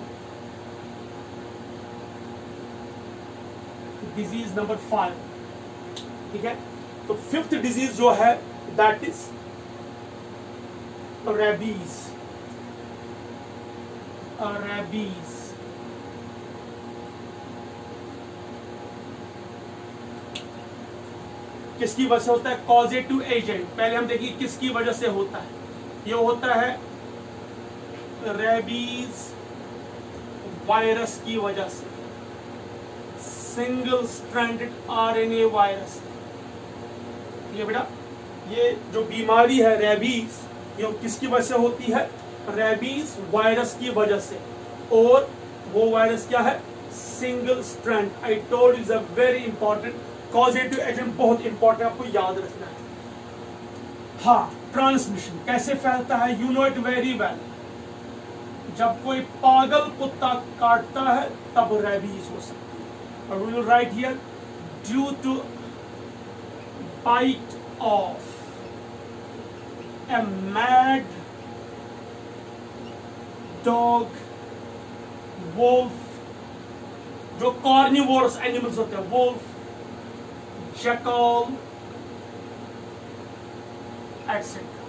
डिज़ीज़ नंबर फाइव ठीक है? तो फिफ्थ डिज़ीज़ जो है दैट इज़ रेबीज rabies किसकी वजह से होता है? कॉजेटिव एजेंट पहले हम देखिए किसकी वजह से होता है। ये होता है रेबीज वायरस की वजह से। सिंगल स्ट्रैंडेड आरएनए वायरस ये बेटा, ये जो बीमारी है रेबीज ये किसकी वजह से होती है? रेबीज वायरस की वजह से। और वो वायरस क्या है? Single strand I told is a very important causative agent बहुत इंपॉर्टेंट आपको याद रखना है। हाँ ट्रांसमिशन कैसे फैलता है? You know it very well जब कोई पागल कुत्ता काटता है, तब रेबीज हो सकती है। और right here due to bite of a mad dog wolf जो कॉर्निवोरस एनिमल्स होते हैं वोल्फ शकल एक्सेट्रा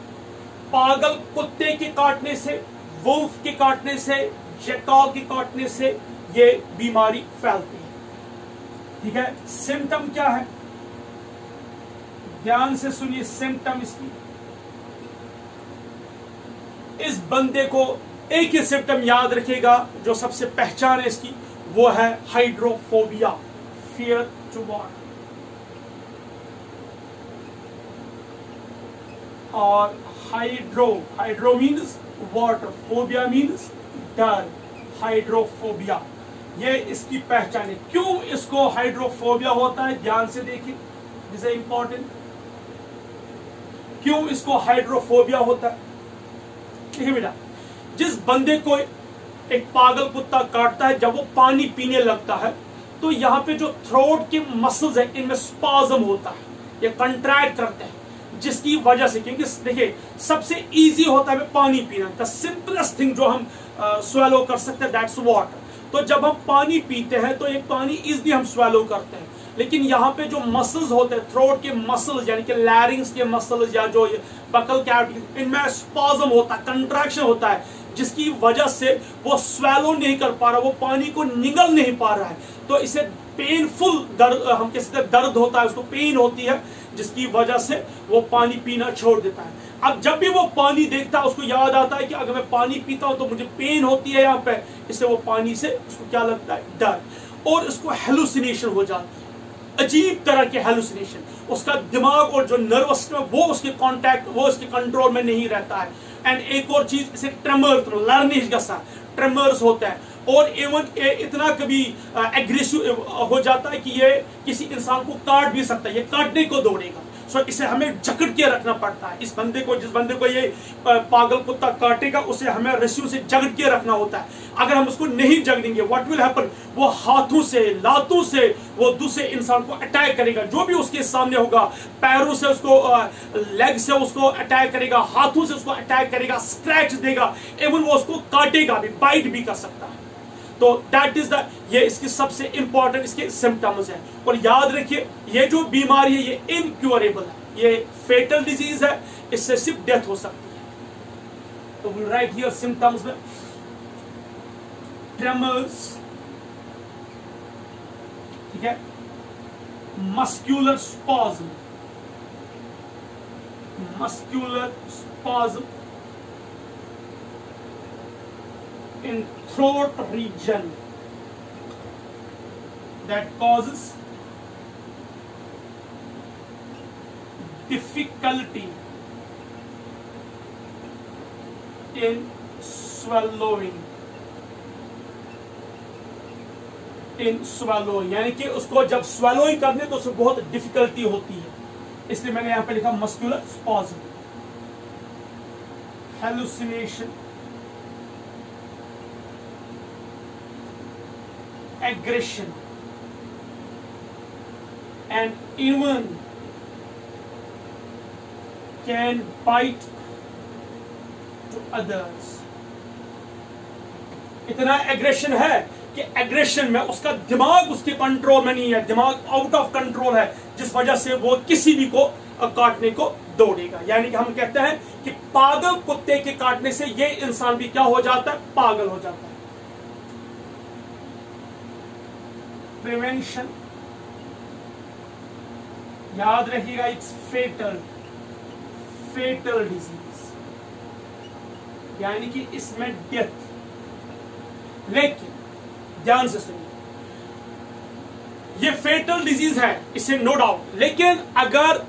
पागल कुत्ते के काटने से, वुल्फ के काटने से जैकॉल के काटने से ये बीमारी फैलती है। ठीक है? सिम्टम क्या है? ध्यान से सुनिए सिम्टम इसकी। इस बंदे को एक ही सिम्टम याद रखेगा जो सबसे पहचान है इसकी, वो है हाइड्रोफोबिया फियर टू वाटर और hydro hydro means water phobia means डर हाइड्रोफोबिया ये इसकी पहचान है। क्यों इसको हाइड्रोफोबिया होता है? ध्यान से देखिए दिस इंपॉर्टेंट क्यों इसको हाइड्रोफोबिया होता है? देखिए बेटा, जिस बंदे को एक पागल कुत्ता काटता है, जब वो पानी पीने लगता है तो यहाँ पे जो थ्रोट के मसल्स है, इनमें स्पाजम होता है। ये कंट्रैक्ट करते हैं। जिसकी वजह से, क्योंकि देखिए, सबसे इजी होता है पानी पीना। द सिंपलेस्ट थिंग जो हम स्वेलो कर सकते हैं दैट्स वाटर तो जब हम पानी पीते हैं तो एक पानी इजली हम स्वेलो करते हैं। लेकिन यहाँ पे जो मसल्स होते हैं थ्रोट के मसल्स यानी कि लैरिंग्स के मसल्स या जो बकल कैविटी इनमें स्पाजम होता है कंट्रैक्शन होता है, जिसकी वजह से वो स्वेलो नहीं कर पा रहा, वो पानी को निगल नहीं पा रहा है। तो इसे पेनफुल दर्द, हम कह सकते दर्द होता है, उसको पेन होती है। जिसकी वजह से वो पानी पीना छोड़ देता है। अब जब भी वो पानी देखता है, उसको याद आता है कि अगर मैं पानी पीता हूँ तो मुझे पेन होती है यहाँ पे। इससे वो पानी से, उसको क्या लगता है? डर। और उसको हेलुसिनेशन हो जाता है। अजीब तरह के हेलुसिनेशन उसका दिमाग और जो नर्वस सिस्टम वो उसके कांटेक्ट वो उसके कंट्रोल में नहीं रहता है। एंड एक और चीज़, इसे ट्रेमर लर्निश गसा ट्रेमर्स होता है। और एवं इतना कभी एग्रेसिव हो जाता है कि ये किसी इंसान को काट भी सकता है, ये काटने को दौड़ेगा। सो इसे हमें जकड़ के रखना पड़ता है। इस बंदे को, जिस बंदे को ये पागल कुत्ता काटेगा, उसे हमें रस्सियों से जकड़ के रखना होता है। अगर हम उसको नहीं जगड़ेंगे व्हाट विल हैपन वो हाथों से, लातों से, वो दूसरे इंसान को अटैक करेगा। जो भी उसके सामने होगा, पैरों से उसको लेग से उसको अटैक करेगा, हाथों से उसको अटैक करेगा स्क्रैच देगा। एवं वो उसको काटेगा भी बाइट भी कर सकता है। तो दैट इज़ द ये इसकी सबसे इंपॉर्टेंट इसके सिम्टम्स है। और याद रखिए, ये जो बीमारी है, ये इनक्योरेबल है। ये फेटल डिज़ीज़ है, इससे सिर्फ़ डेथ हो सकती है। तो विल राइट हियर सिम्टम्स में। ट्रेमर्स ठीक है? Muscular spasm muscular spasm in throat region that causes difficulty in swallowing in swallowing यानी कि उसको जब swallowing करने तो उसको बहुत डिफिकल्टी होती है इसलिए मैंने यहाँ पे लिखा muscular spasm hallucination aggression. And even can bite to others. इतना एग्रेशन है कि एग्रेशन में उसका दिमाग उसके कंट्रोल में नहीं है, दिमाग आउट ऑफ़ कंट्रोल है, जिस वजह से वो किसी भी को काटने को दौड़ेगा। यानी कि हम कहते हैं कि पागल कुत्ते के काटने से ये इंसान भी क्या हो जाता है? पागल हो जाता है। प्रिवेंशन याद रखिएगा इट्स फेटल फेटल डिज़ीज़ यानी कि इसमें डेथ लेकिन, ध्यान से सुनिए। ये फेटल डिज़ीज़ है इसे नो डाउट लेकिन अगर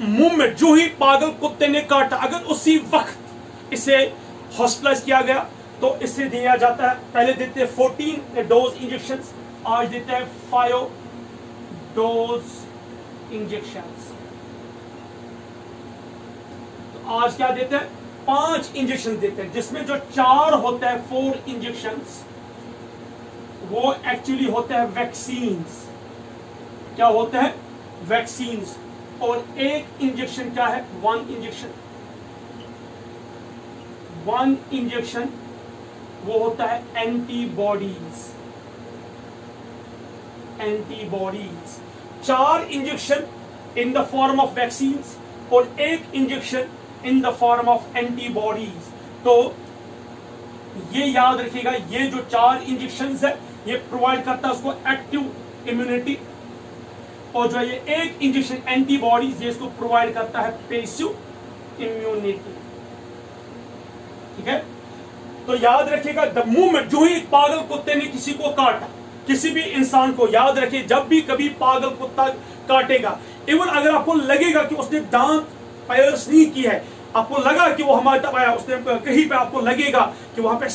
मूवमेंट जो ही पागल कुत्ते ने काटा, अगर उसी वक्त इसे हॉस्पिटलाइज किया गया तो इसे दिया जाता है। पहले देते हैं फोर्टीन डोज इंजेक्शन आज देते हैं फाइव डोज इंजेक्शन तो आज क्या देते हैं? पाँच इंजेक्शन देते हैं, जिसमें जो चार होते हैं फोर इंजेक्शन वो एक्चुअली होते हैं वैक्सीन क्या होते हैं? वैक्सीन और एक इंजेक्शन क्या है? वन इंजेक्शन वन इंजेक्शन वो होता है एंटीबॉडीज एंटीबॉडीज चार injection in the form of vaccine और एक injection in the form of antibodies तो ये याद रखिएगा, ये जो चार इंजेक्शन है, ये प्रोवाइड करता है उसको एक्टिव इम्यूनिटी और जो ये एक इंजेक्शन एंटीबॉडीज ये इसको प्रोवाइड करता है पेसिव इम्यूनिटी ठीक है? तो याद रखिएगा द मूवमेंट जो ही पागल कुत्ते ने किसी को काटा किसी भी इंसान को याद रखिए जब भी कभी पागल कुत्ता काटेगा। इवन अगर आपको लगेगा कि उसने दांत पायर्स नहीं की है, आपको लगा कि वो हमारे तब आया, उसने कहीं पे आपको लगेगा कि वहाँ पे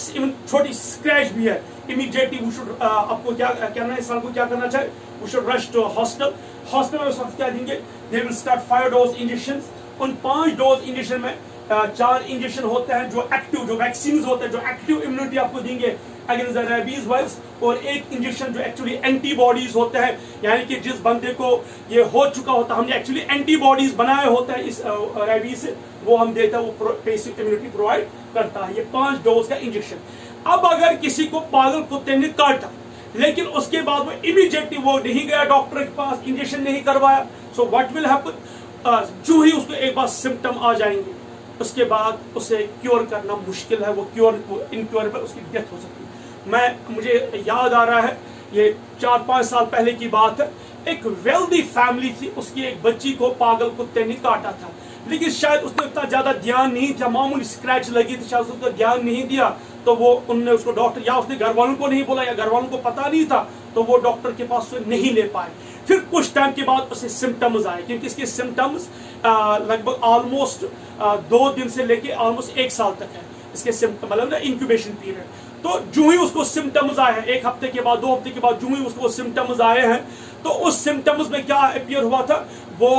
छोटी स्क्रैच भी है। इमीडिएटली वो शुड आपको क्या कहना इंसान को क्या करना चाहिए? वो should rush to hostel hospital में वक्त क्या देंगे? They will start five dose injection उन पाँच डोज इंजेक्शन में चार इंजेक्शन होते हैं जो एक्टिव जो वैक्सीन होते हैं, जो एक्टिव इम्यूनिटी आपको देंगे। अगेंस्ट वायरस और एक इंजेक्शन जो एक्चुअली एंटीबॉडीज होते हैं, यानी कि जिस बंदे को ये हो चुका होता है हमने एक्चुअली एंटीबॉडीज बनाए होते हैं इस रेबीज से, वो हम देते हैं वो बेसिक इम्यूनिटी प्रोवाइड करता है। ये पाँच डोज का इंजेक्शन अब अगर किसी को पागल कुत्ते ने काटा, लेकिन उसके बाद वो इमीडिएटली वो नहीं गया डॉक्टर के पास इंजेक्शन नहीं करवाया सो व्हाट विल हैपन जो ही उसको एक बार सिम्टम आ जाएँगे, उसके बाद उसे क्योर करना मुश्किल है, वो क्योर इनक्योरेबल उसकी डेथ हो सकती है। मैं, मुझे याद आ रहा है, ये चार पाँच साल पहले की बात है। एक वेल्दी फैमिली थी, उसकी एक बच्ची को पागल कुत्ते ने काटा था। लेकिन शायद उसने उतना ज़्यादा ध्यान नहीं था मामूली स्क्रैच लगी थी, शायद उसको ध्यान नहीं दिया तो वो उनने उसको डॉक्टर या उसने घर वालों को नहीं बोला, या घर वालों को पता नहीं था तो वो डॉक्टर के पास नहीं ले पाए। फिर कुछ टाइम के बाद उसे सिम्टम्स आए, क्योंकि इसके सिम्टम्स लगभग ऑलमोस्ट दो दिन से लेके ऑलमोस्ट एक साल तक है। इसके सिम्टम मतलब ना इंक्यूबेशन पीरियड तो जो ही उसको सिम्टम्स आए हैं, एक हफ़्ते के बाद, दो हफ़्ते के बाद जो ही उसको सिम्टम्स आए हैं तो उस सिम्टम्स में क्या अपियर हुआ था? वो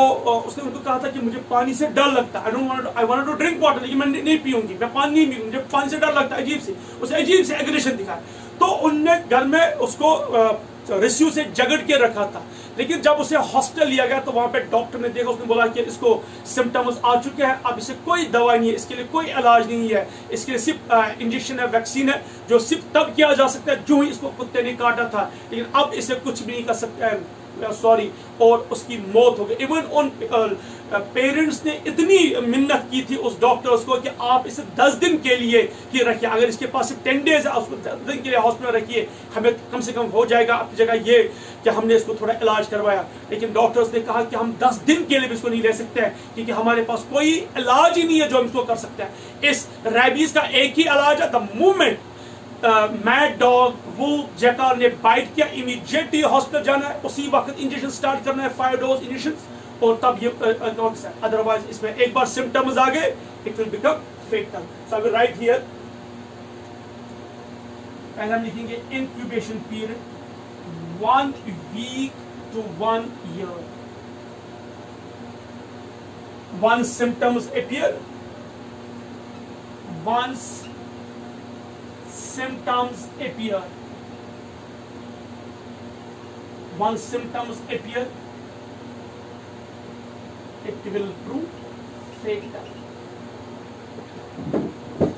उसने उनको कहा था कि मुझे पानी से डर लगता है। I don't I want to drink water लेकिन मैं नहीं पीऊँगी। मैं पानी नहीं पीऊँगी। मुझे पानी से डर लगता है, अजीब से। उसे अजीब से एग्रेशन दिखाया तो उनने घर में उसको रिस्यू से जगड़ के रखा था। लेकिन जब उसे हॉस्पिटल लिया गया तो वहाँ पे डॉक्टर ने देखा, उसने बोला कि इसको सिम्टम्स आ चुके हैं, अब इसे कोई दवाई नहीं है, इसके लिए कोई इलाज नहीं है। इसके लिए सिर्फ़ इंजेक्शन है वैक्सीन है, जो सिर्फ़ तब किया जा सकता है, जो ही इसको कुत्ते ने काटा था। लेकिन अब इसे कुछ भी नहीं कर सकता है। सॉरी और उसकी मौत हो गई। इवन उन पेरेंट्स ने इतनी मिन्नत की थी उस डॉक्टर्स को कि आप इसे दस दिन के लिए ही रखिए। अगर इसके पास टेन डेज़ है उसको दस दिन के लिए हॉस्पिटल रखिए, हमें कम से कम हो जाएगा। अपनी जगह ये कि हमने इसको थोड़ा इलाज करवाया। लेकिन डॉक्टर्स ने कहा कि हम दस दिन के लिए भी इसको नहीं ले सकते हैं, क्योंकि हमारे पास कोई इलाज ही नहीं है जो हम इसको कर सकते हैं। इस रेबीज का एक ही इलाज है द मूवमेंट मैड डॉग वो जैकार ने बाइट किया इमीडिएटली हॉस्पिटल जाना है, उसी वक्त इंजेक्शन स्टार्ट करना है फाइव डोज इंजेक्शन और तब ये अदरवाइज़ इसमें एक बार सिम्टम्स आ गए it will become fatal so I write here पहले हम लिखेंगे incubation period one week to one year one symptoms appear, once symptoms appear. Once symptoms appear. It will prove fatal.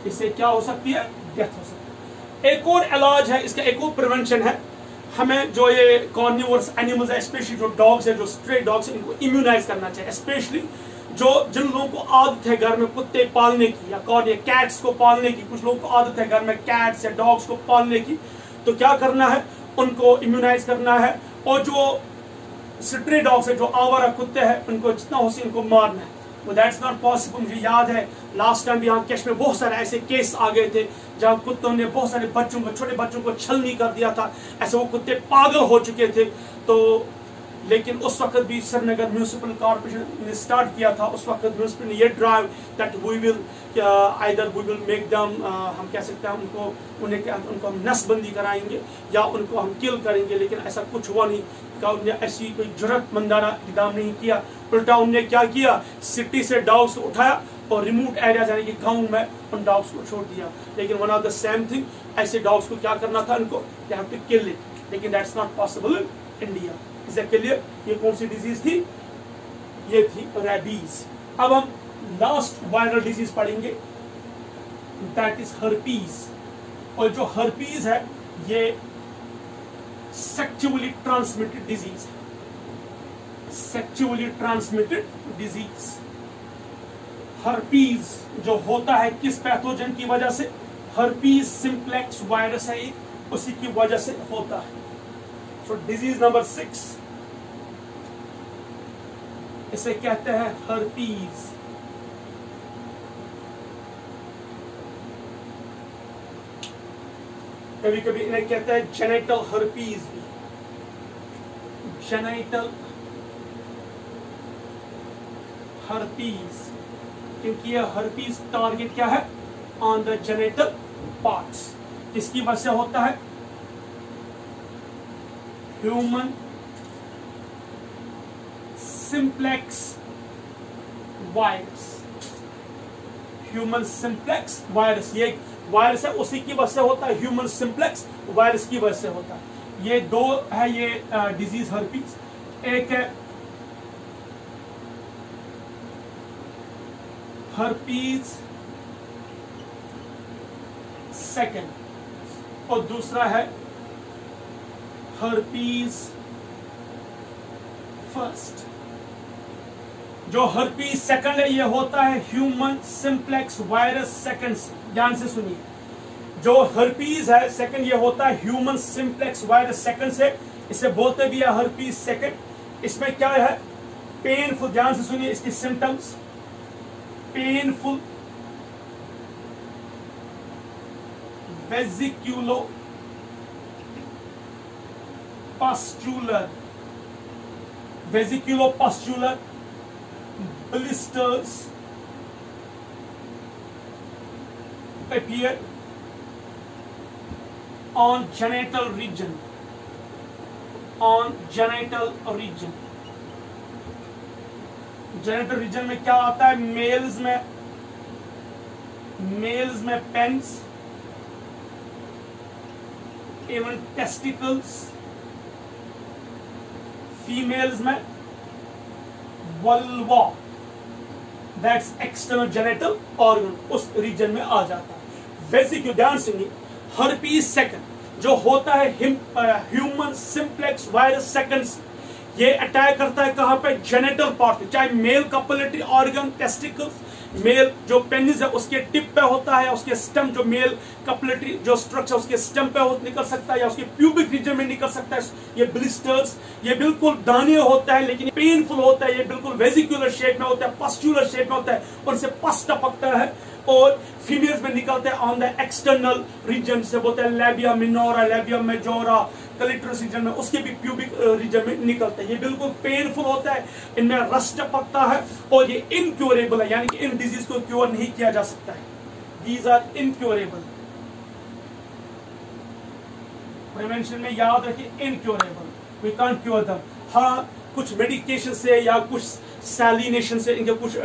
इससे क्या हो सकती है? डेथ हो सकती है। एक और इलाज है, इसका एक और प्रिवेंशन है। हमें जो ये कॉर्निवर्स एनिमल्स है स्पेशली जो डॉग्स है, जो स्ट्रे डॉग्स है, इनको इम्यूनाइज करना चाहिए स्पेशली जो जिन लोगों को आदत है घर में कुत्ते पालने की, या कौन या कैट्स को पालने की, कुछ लोगों को आदत है घर में कैट्स या डॉग्स को पालने की तो क्या करना है? उनको इम्यूनाइज करना है। और जो स्ट्री डॉग्स है, जो आवारा कुत्ते हैं, उनको जितना हो सके उनको मारना है। वो दैट्स नॉट पॉसिबल मुझे याद है लास्ट टाइम भी यहाँ कैश में बहुत सारे ऐसे केस आ गए थे, जहाँ कुत्तों ने बहुत सारे बच्चों को, छोटे बच्चों को छल नहीं कर दिया था। ऐसे वो कुत्ते पागल हो चुके थे तो लेकिन उस वक्त भी श्रीनगर म्यूनसिपल कॉर्पोरेशन ने स्टार्ट किया था। उस वक्त म्यूनसिपल ने ये drive that we will either we will make them हम कह सकते हैं उनको, उन्हें क्या, उनको हम नसबंदी कराएँगे या उनको हम किल करेंगे, लेकिन ऐसा कुछ हुआ नहीं। का उन्होंने ऐसी कोई जरूरतमंदाना इकदाम नहीं किया। उल्टा उनने क्या किया? सिटी से डाउस को उठाया और रिमोट एरिया यानी कि गाँव में उन डॉग्स को छोड़ दिया। लेकिन one of the same thing ऐसे डॉग्स को क्या करना था उनको टू किल लेकिन दैट्स नॉट पॉसिबल इंडिया इसे के लिए ये कौन सी डिज़ीज़ थी? ये थी रेबीज अब हम लास्ट वायरल डिज़ीज़ पढ़ेंगे. दैट इज़ हर्पीज और जो हर्पीज है, ये सेक्चुअली ट्रांसमिटेड डिज़ीज़ है. सेक्चुअली ट्रांसमिटेड डिज़ीज़ हर्पीज जो होता है, किस पैथोजन की वजह से? हर्पीज सिंप्लेक्स वायरस है उसी की वजह से होता है. सो डिज़ीज़ नंबर सिक्स इसे कहते हैं हर्पीज कभी कभी इन्हें कहते हैं जेनेटल हर्पीज भी। जेनेटल हर्पीज क्योंकि यह हर्पीज टारगेट क्या है? ऑन द जेनेटल पार्ट्स इसकी वजह से होता है? Human simplex virus human simplex virus ये वायरस है, उसी की वजह से होता है ह्यूमन सिंप्लेक्स वायरस की वजह से होता है। ये दो है, ये डिज़ीज़ हर्पीज एक है हर्पीज सेकेंड और दूसरा है हर्पीज फ़र्स्ट जो हर्पीज सेकंड है ये होता है ह्यूमन सिंप्लेक्स वायरस सेकंड ध्यान से सुनिए। जो हर्पीज है सेकंड ये होता है ह्यूमन सिंप्लेक्स वायरस सेकंड से, इसे बोलते भी है हर्पीज सेकंड इसमें क्या है? पेनफुल ध्यान से सुनिए इसकी symptoms painful vesiculo pustular vesiculopustular blisters appear on genital region on genital region genital region में क्या आता है मेल्स में मेल्स में पेंस इवन टेस्टिकल्स फीमेल्स में vulva that's external genital organ उस रीजन में आ जाता है। वैसे क्यों ध्यान सुनिए हर्पीस सेकंड जो होता है ह्यूमन सिंप्लेक्स वायरस सेकंड ये अटैक करता है कहाँ पे? जेनेटल पार्ट चाहे male copulatory organ testicles male जो पेनिस है, उसके टिप पे होता है, उसके स्टम जो मेल कपलेटरी, जो स्ट्रक्चर उसके स्टम पे निकल सकता है, या उसके प्यूबिक रीजन में निकल सकता है। ये ब्लिस्टर्स ये बिल्कुल दाने होता है, लेकिन पेनफुल होता है, ये बिल्कुल वेजिकुलर शेप में होता है पस्टुलर शेप में होता है उनसे पस टपकता है, और फीमेल्स में निकलते हैं ऑन द एक्सटर्नल रीजन से, बोलते हैं labia minora labia majora clitoris region में, उसके भी प्यूबिक रीजन में निकलते हैं। ये बिल्कुल पेनफुल होता है। इनमें रस्ट पकता है और ये इनक्योरेबल है, यानी कि इन डिज़ीज़ को क्योर नहीं किया जा सकता है। दीज आर इनक्योरेबल प्रिवेंशन में याद रखिए इनक्योरेबल वी कांट क्योर दम हाँ कुछ मेडिकेशन से या कुछ सैलिनेशन से इनके कुछ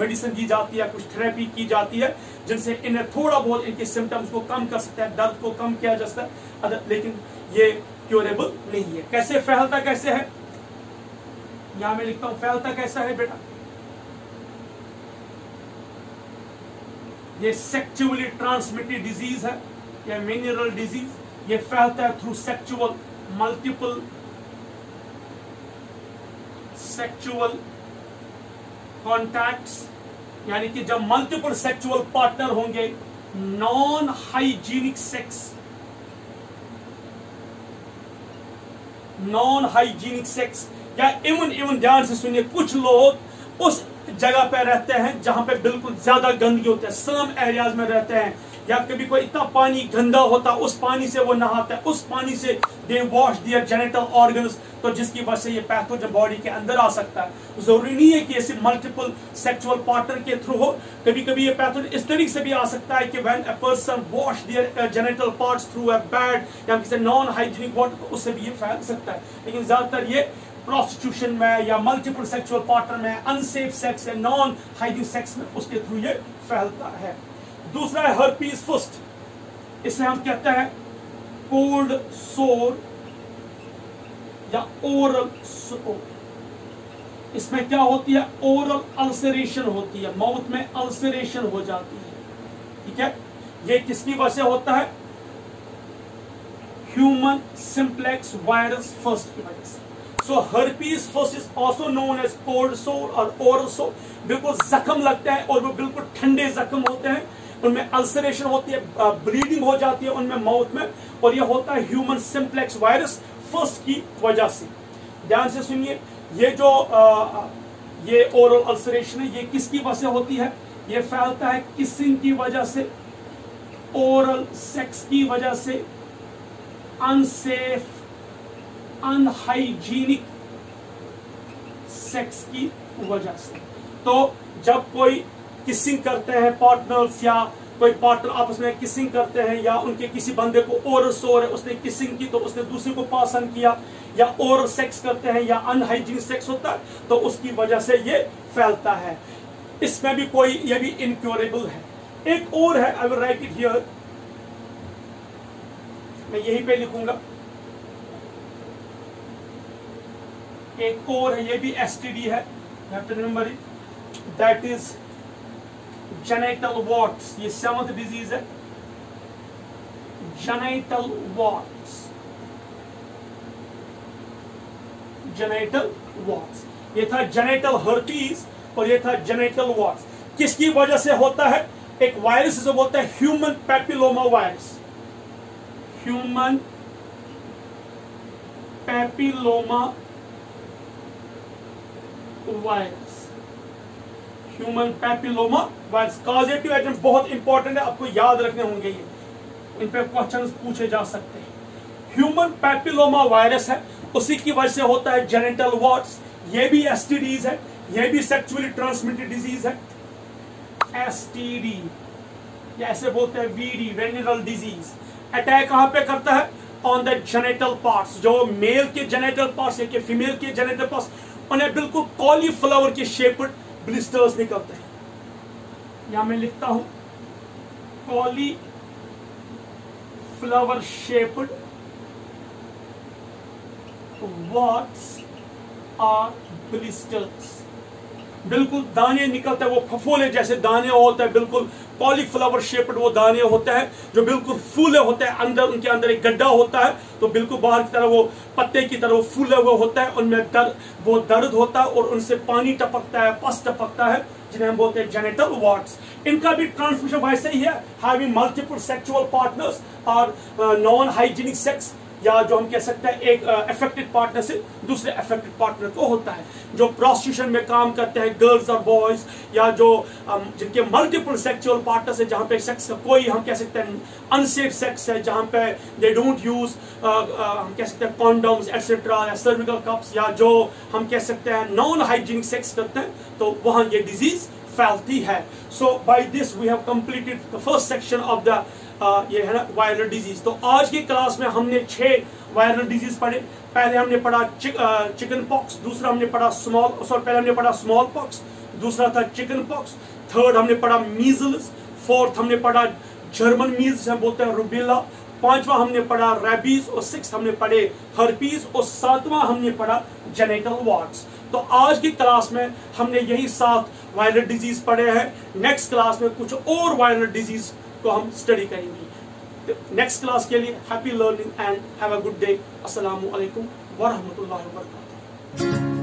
मेडिसिन दी जाती है, कुछ थेरेपी की जाती है, जिनसे इन्हें थोड़ा बहुत इनके सिम्टम्स को कम कर सकता है, दर्द को कम किया जा सकता है। लेकिन ये क्योरेबल नहीं है। कैसे फैलता कैसे है? यहाँ मैं लिखता हूँ फैलता कैसा है बेटा? ये सेक्चुअली ट्रांसमिटेड डिज़ीज़ है या मिनरल डिज़ीज़ ये फैलता है through sexual multiple sexual contacts यानी कि जब मल्टीपल सेक्चुअल पार्टनर होंगे non hygienic sex non hygienic sex या इवन इवन ध्यान से सुनिए, कुछ लोग उस जगह पे रहते हैं जहाँ पे बिल्कुल ज़्यादा गंदगी होती है। स्लम एरियाज़ में रहते हैं। या कभी कोई इतना पानी गंदा होता, उस पानी से वो नहाता है उस पानी से they wash their genital organs तो जिसकी वजह से ये पैथोजन बॉडी के अंदर आ सकता है। ज़रूरी नहीं है कि ऐसे मल्टीपल सेक्सुअल पार्टनर के थ्रू हो कभी कभी ये पैथोजन इस तरीके से भी आ सकता है कि when a person wash their genital parts through a bad या किसी नॉन हाइजीनिक वाटर तो उससे भी ये फैल सकता है। लेकिन ज़्यादातर ये प्रोस्टिट्यूशन में या मल्टीपल सेक्सुअल पार्टनर में unsafe sex non hygiene sex में, उसके थ्रू ये फैलता है। दूसरा है हर्पीस फ़र्स्ट इसे हम कहते हैं कोल्ड सोर या ओरल सोर इसमें क्या होती है? ओरल अल्सरेशन होती है। माउथ में अल्सरेशन हो जाती है। ठीक है? ये किसकी वजह से होता है? ह्यूमन सिंप्लेक्स वायरस फ़र्स्ट की वजह से। So herpes first is also known as cold sore और ओरल सोर बिल्कुल जख्म लगता है और वो बिल्कुल ठंडे जख्म होते हैं। उनमें अल्सरेशन होती है ब्लीडिंग हो जाती है उनमें माउथ में और ये होता है ह्यूमन सिंप्लेक्स वायरस फ़र्स्ट की वजह से। ध्यान से सुनिए ये जो आ, ये ओरल अल्सरेशन है ये किसकी वजह से होती है? ये फैलता है किसिंग की वजह से ओरल सेक्स की वजह से अनसेफ अनहाइजीनिक सेक्स की वजह से। तो जब कोई किसिंग करते हैं पार्टनर्स या कोई पार्टनर आपस में किसिंग करते हैं या उनके किसी बंदे को और सोर है उसने किसिंग की तो उसने दूसरे को पासन किया या और सेक्स करते हैं या अनहाइजीनिक सेक्स होता है तो उसकी वजह से ये फैलता है। इसमें भी कोई ये भी इनक्योरेबल है। एक और है आई राइट इट हियर मैं यही पे लिखूँगा। एक और है, ये भी एसटीडी है। दैट इज़ जेनेटल वॉट्स ये सेवंथ डिज़ीज़ है जेनेटल वॉट्स जेनेटल वॉट्स ये था जेनेटल हर्टीज और ये था जेनेटल वॉट्स किसकी वजह से होता है? एक वायरस जो बोलते हैं human papilloma virus human papilloma virus human papilloma virus causative agent बहुत इंपॉर्टेंट है, आपको याद रखने होंगे ये। इन पे क्वेश्चन पूछे जा सकते हैं। ह्यूमन पैपिलोमा वायरस है, उसी की वजह से होता है जेनेटल वॉट्स ये भी एसटीडीज है, ये भी सेक्सुअली ट्रांसमिटेड डिज़ीज़ है। या ऐसे बोलते हैं वीडी वेनिरल डिज़ीज़ अटैक कहाँ पे करता है? ऑन द जेनेटल पार्ट्स जो मेल के जेनेटल पार्ट्स या फीमेल के जेनेटल पार्ट्स उन्हें बिल्कुल कॉलीफ्लावर के शेप ब्लिस्टर्स निकलते हैं या मैं लिखता हूँ cauliflower shaped warts are blisters बिल्कुल दाने निकलते हैं, वो फफोले जैसे दाने होते हैं, बिल्कुल कॉलीफ्लावर शेप्ड वो दाने होते हैं, जो बिल्कुल फूले होते हैं, अंदर, उनके अंदर एक गड्ढा होता है तो बिल्कुल बाहर की तरह वो पत्ते की तरह वो फूले हुए होता है, उनमें दर्द वो दर्द होता है और उनसे पानी टपकता है, पस टपकता है, जिन्हें हम बोलते हैं जेनेटल वार्ड्स इनका भी ट्रांसमिशन वैसे ही है। हैविंग मल्टीपल सेक्सुअल पार्टनर्स और नॉन हाइजीनिक सेक्स या जो हम कह सकते हैं एक अफेक्टेड पार्टनर से दूसरे अफेक्टेड पार्टनर को होता है। जो प्रोस्टिट्यूशन में काम करते हैं गर्ल्स और बॉयज़ या जो जिनके मल्टीपल सेक्सुअल पार्टनर है, जहाँ पे सेक्स का कोई हम कह सकते हैं अनसेफ सेक्स है, जहाँ पे दे डोंट यूज़ हम कह सकते हैं कॉन्डोम्स एक्सेट्रा या सर्विकल कप्स या जो हम कह सकते हैं नॉन हाइजीनिक सेक्स करते हैं तो वहाँ ये डिज़ीज़ फैलती है so by this we have completed the first section of the ये है ना वायरल डिज़ीज़ तो आज की क्लास में हमने छह वायरल डिज़ीज़ पढ़े. पहले हमने पढ़ा चिक, चिकन पॉक्स दूसरा हमने पढ़ा स्मॉल सॉरी पहले हमने पढ़ा स्मॉल पॉक्स दूसरा था चिकन पॉक्स थर्ड हमने पढ़ा मीजल्स फोर्थ हमने पढ़ा जर्मन मीज हम बोलते हैं रुबिला पांचवा हमने पढ़ा रेबीज और सिक्स हमने पढ़े हर्पीज और सातवां हमने पढ़ा जेनेटल वार्ड्स तो आज की क्लास में हमने यही सात वायरल डिज़ीज़ पढ़े हैं। नेक्स्ट क्लास में कुछ और वायरल डिज़ीज़ को हम स्टडी करेंगे। नेक्स्ट क्लास के लिए happy learning and have a good day असल वरहमल वर्क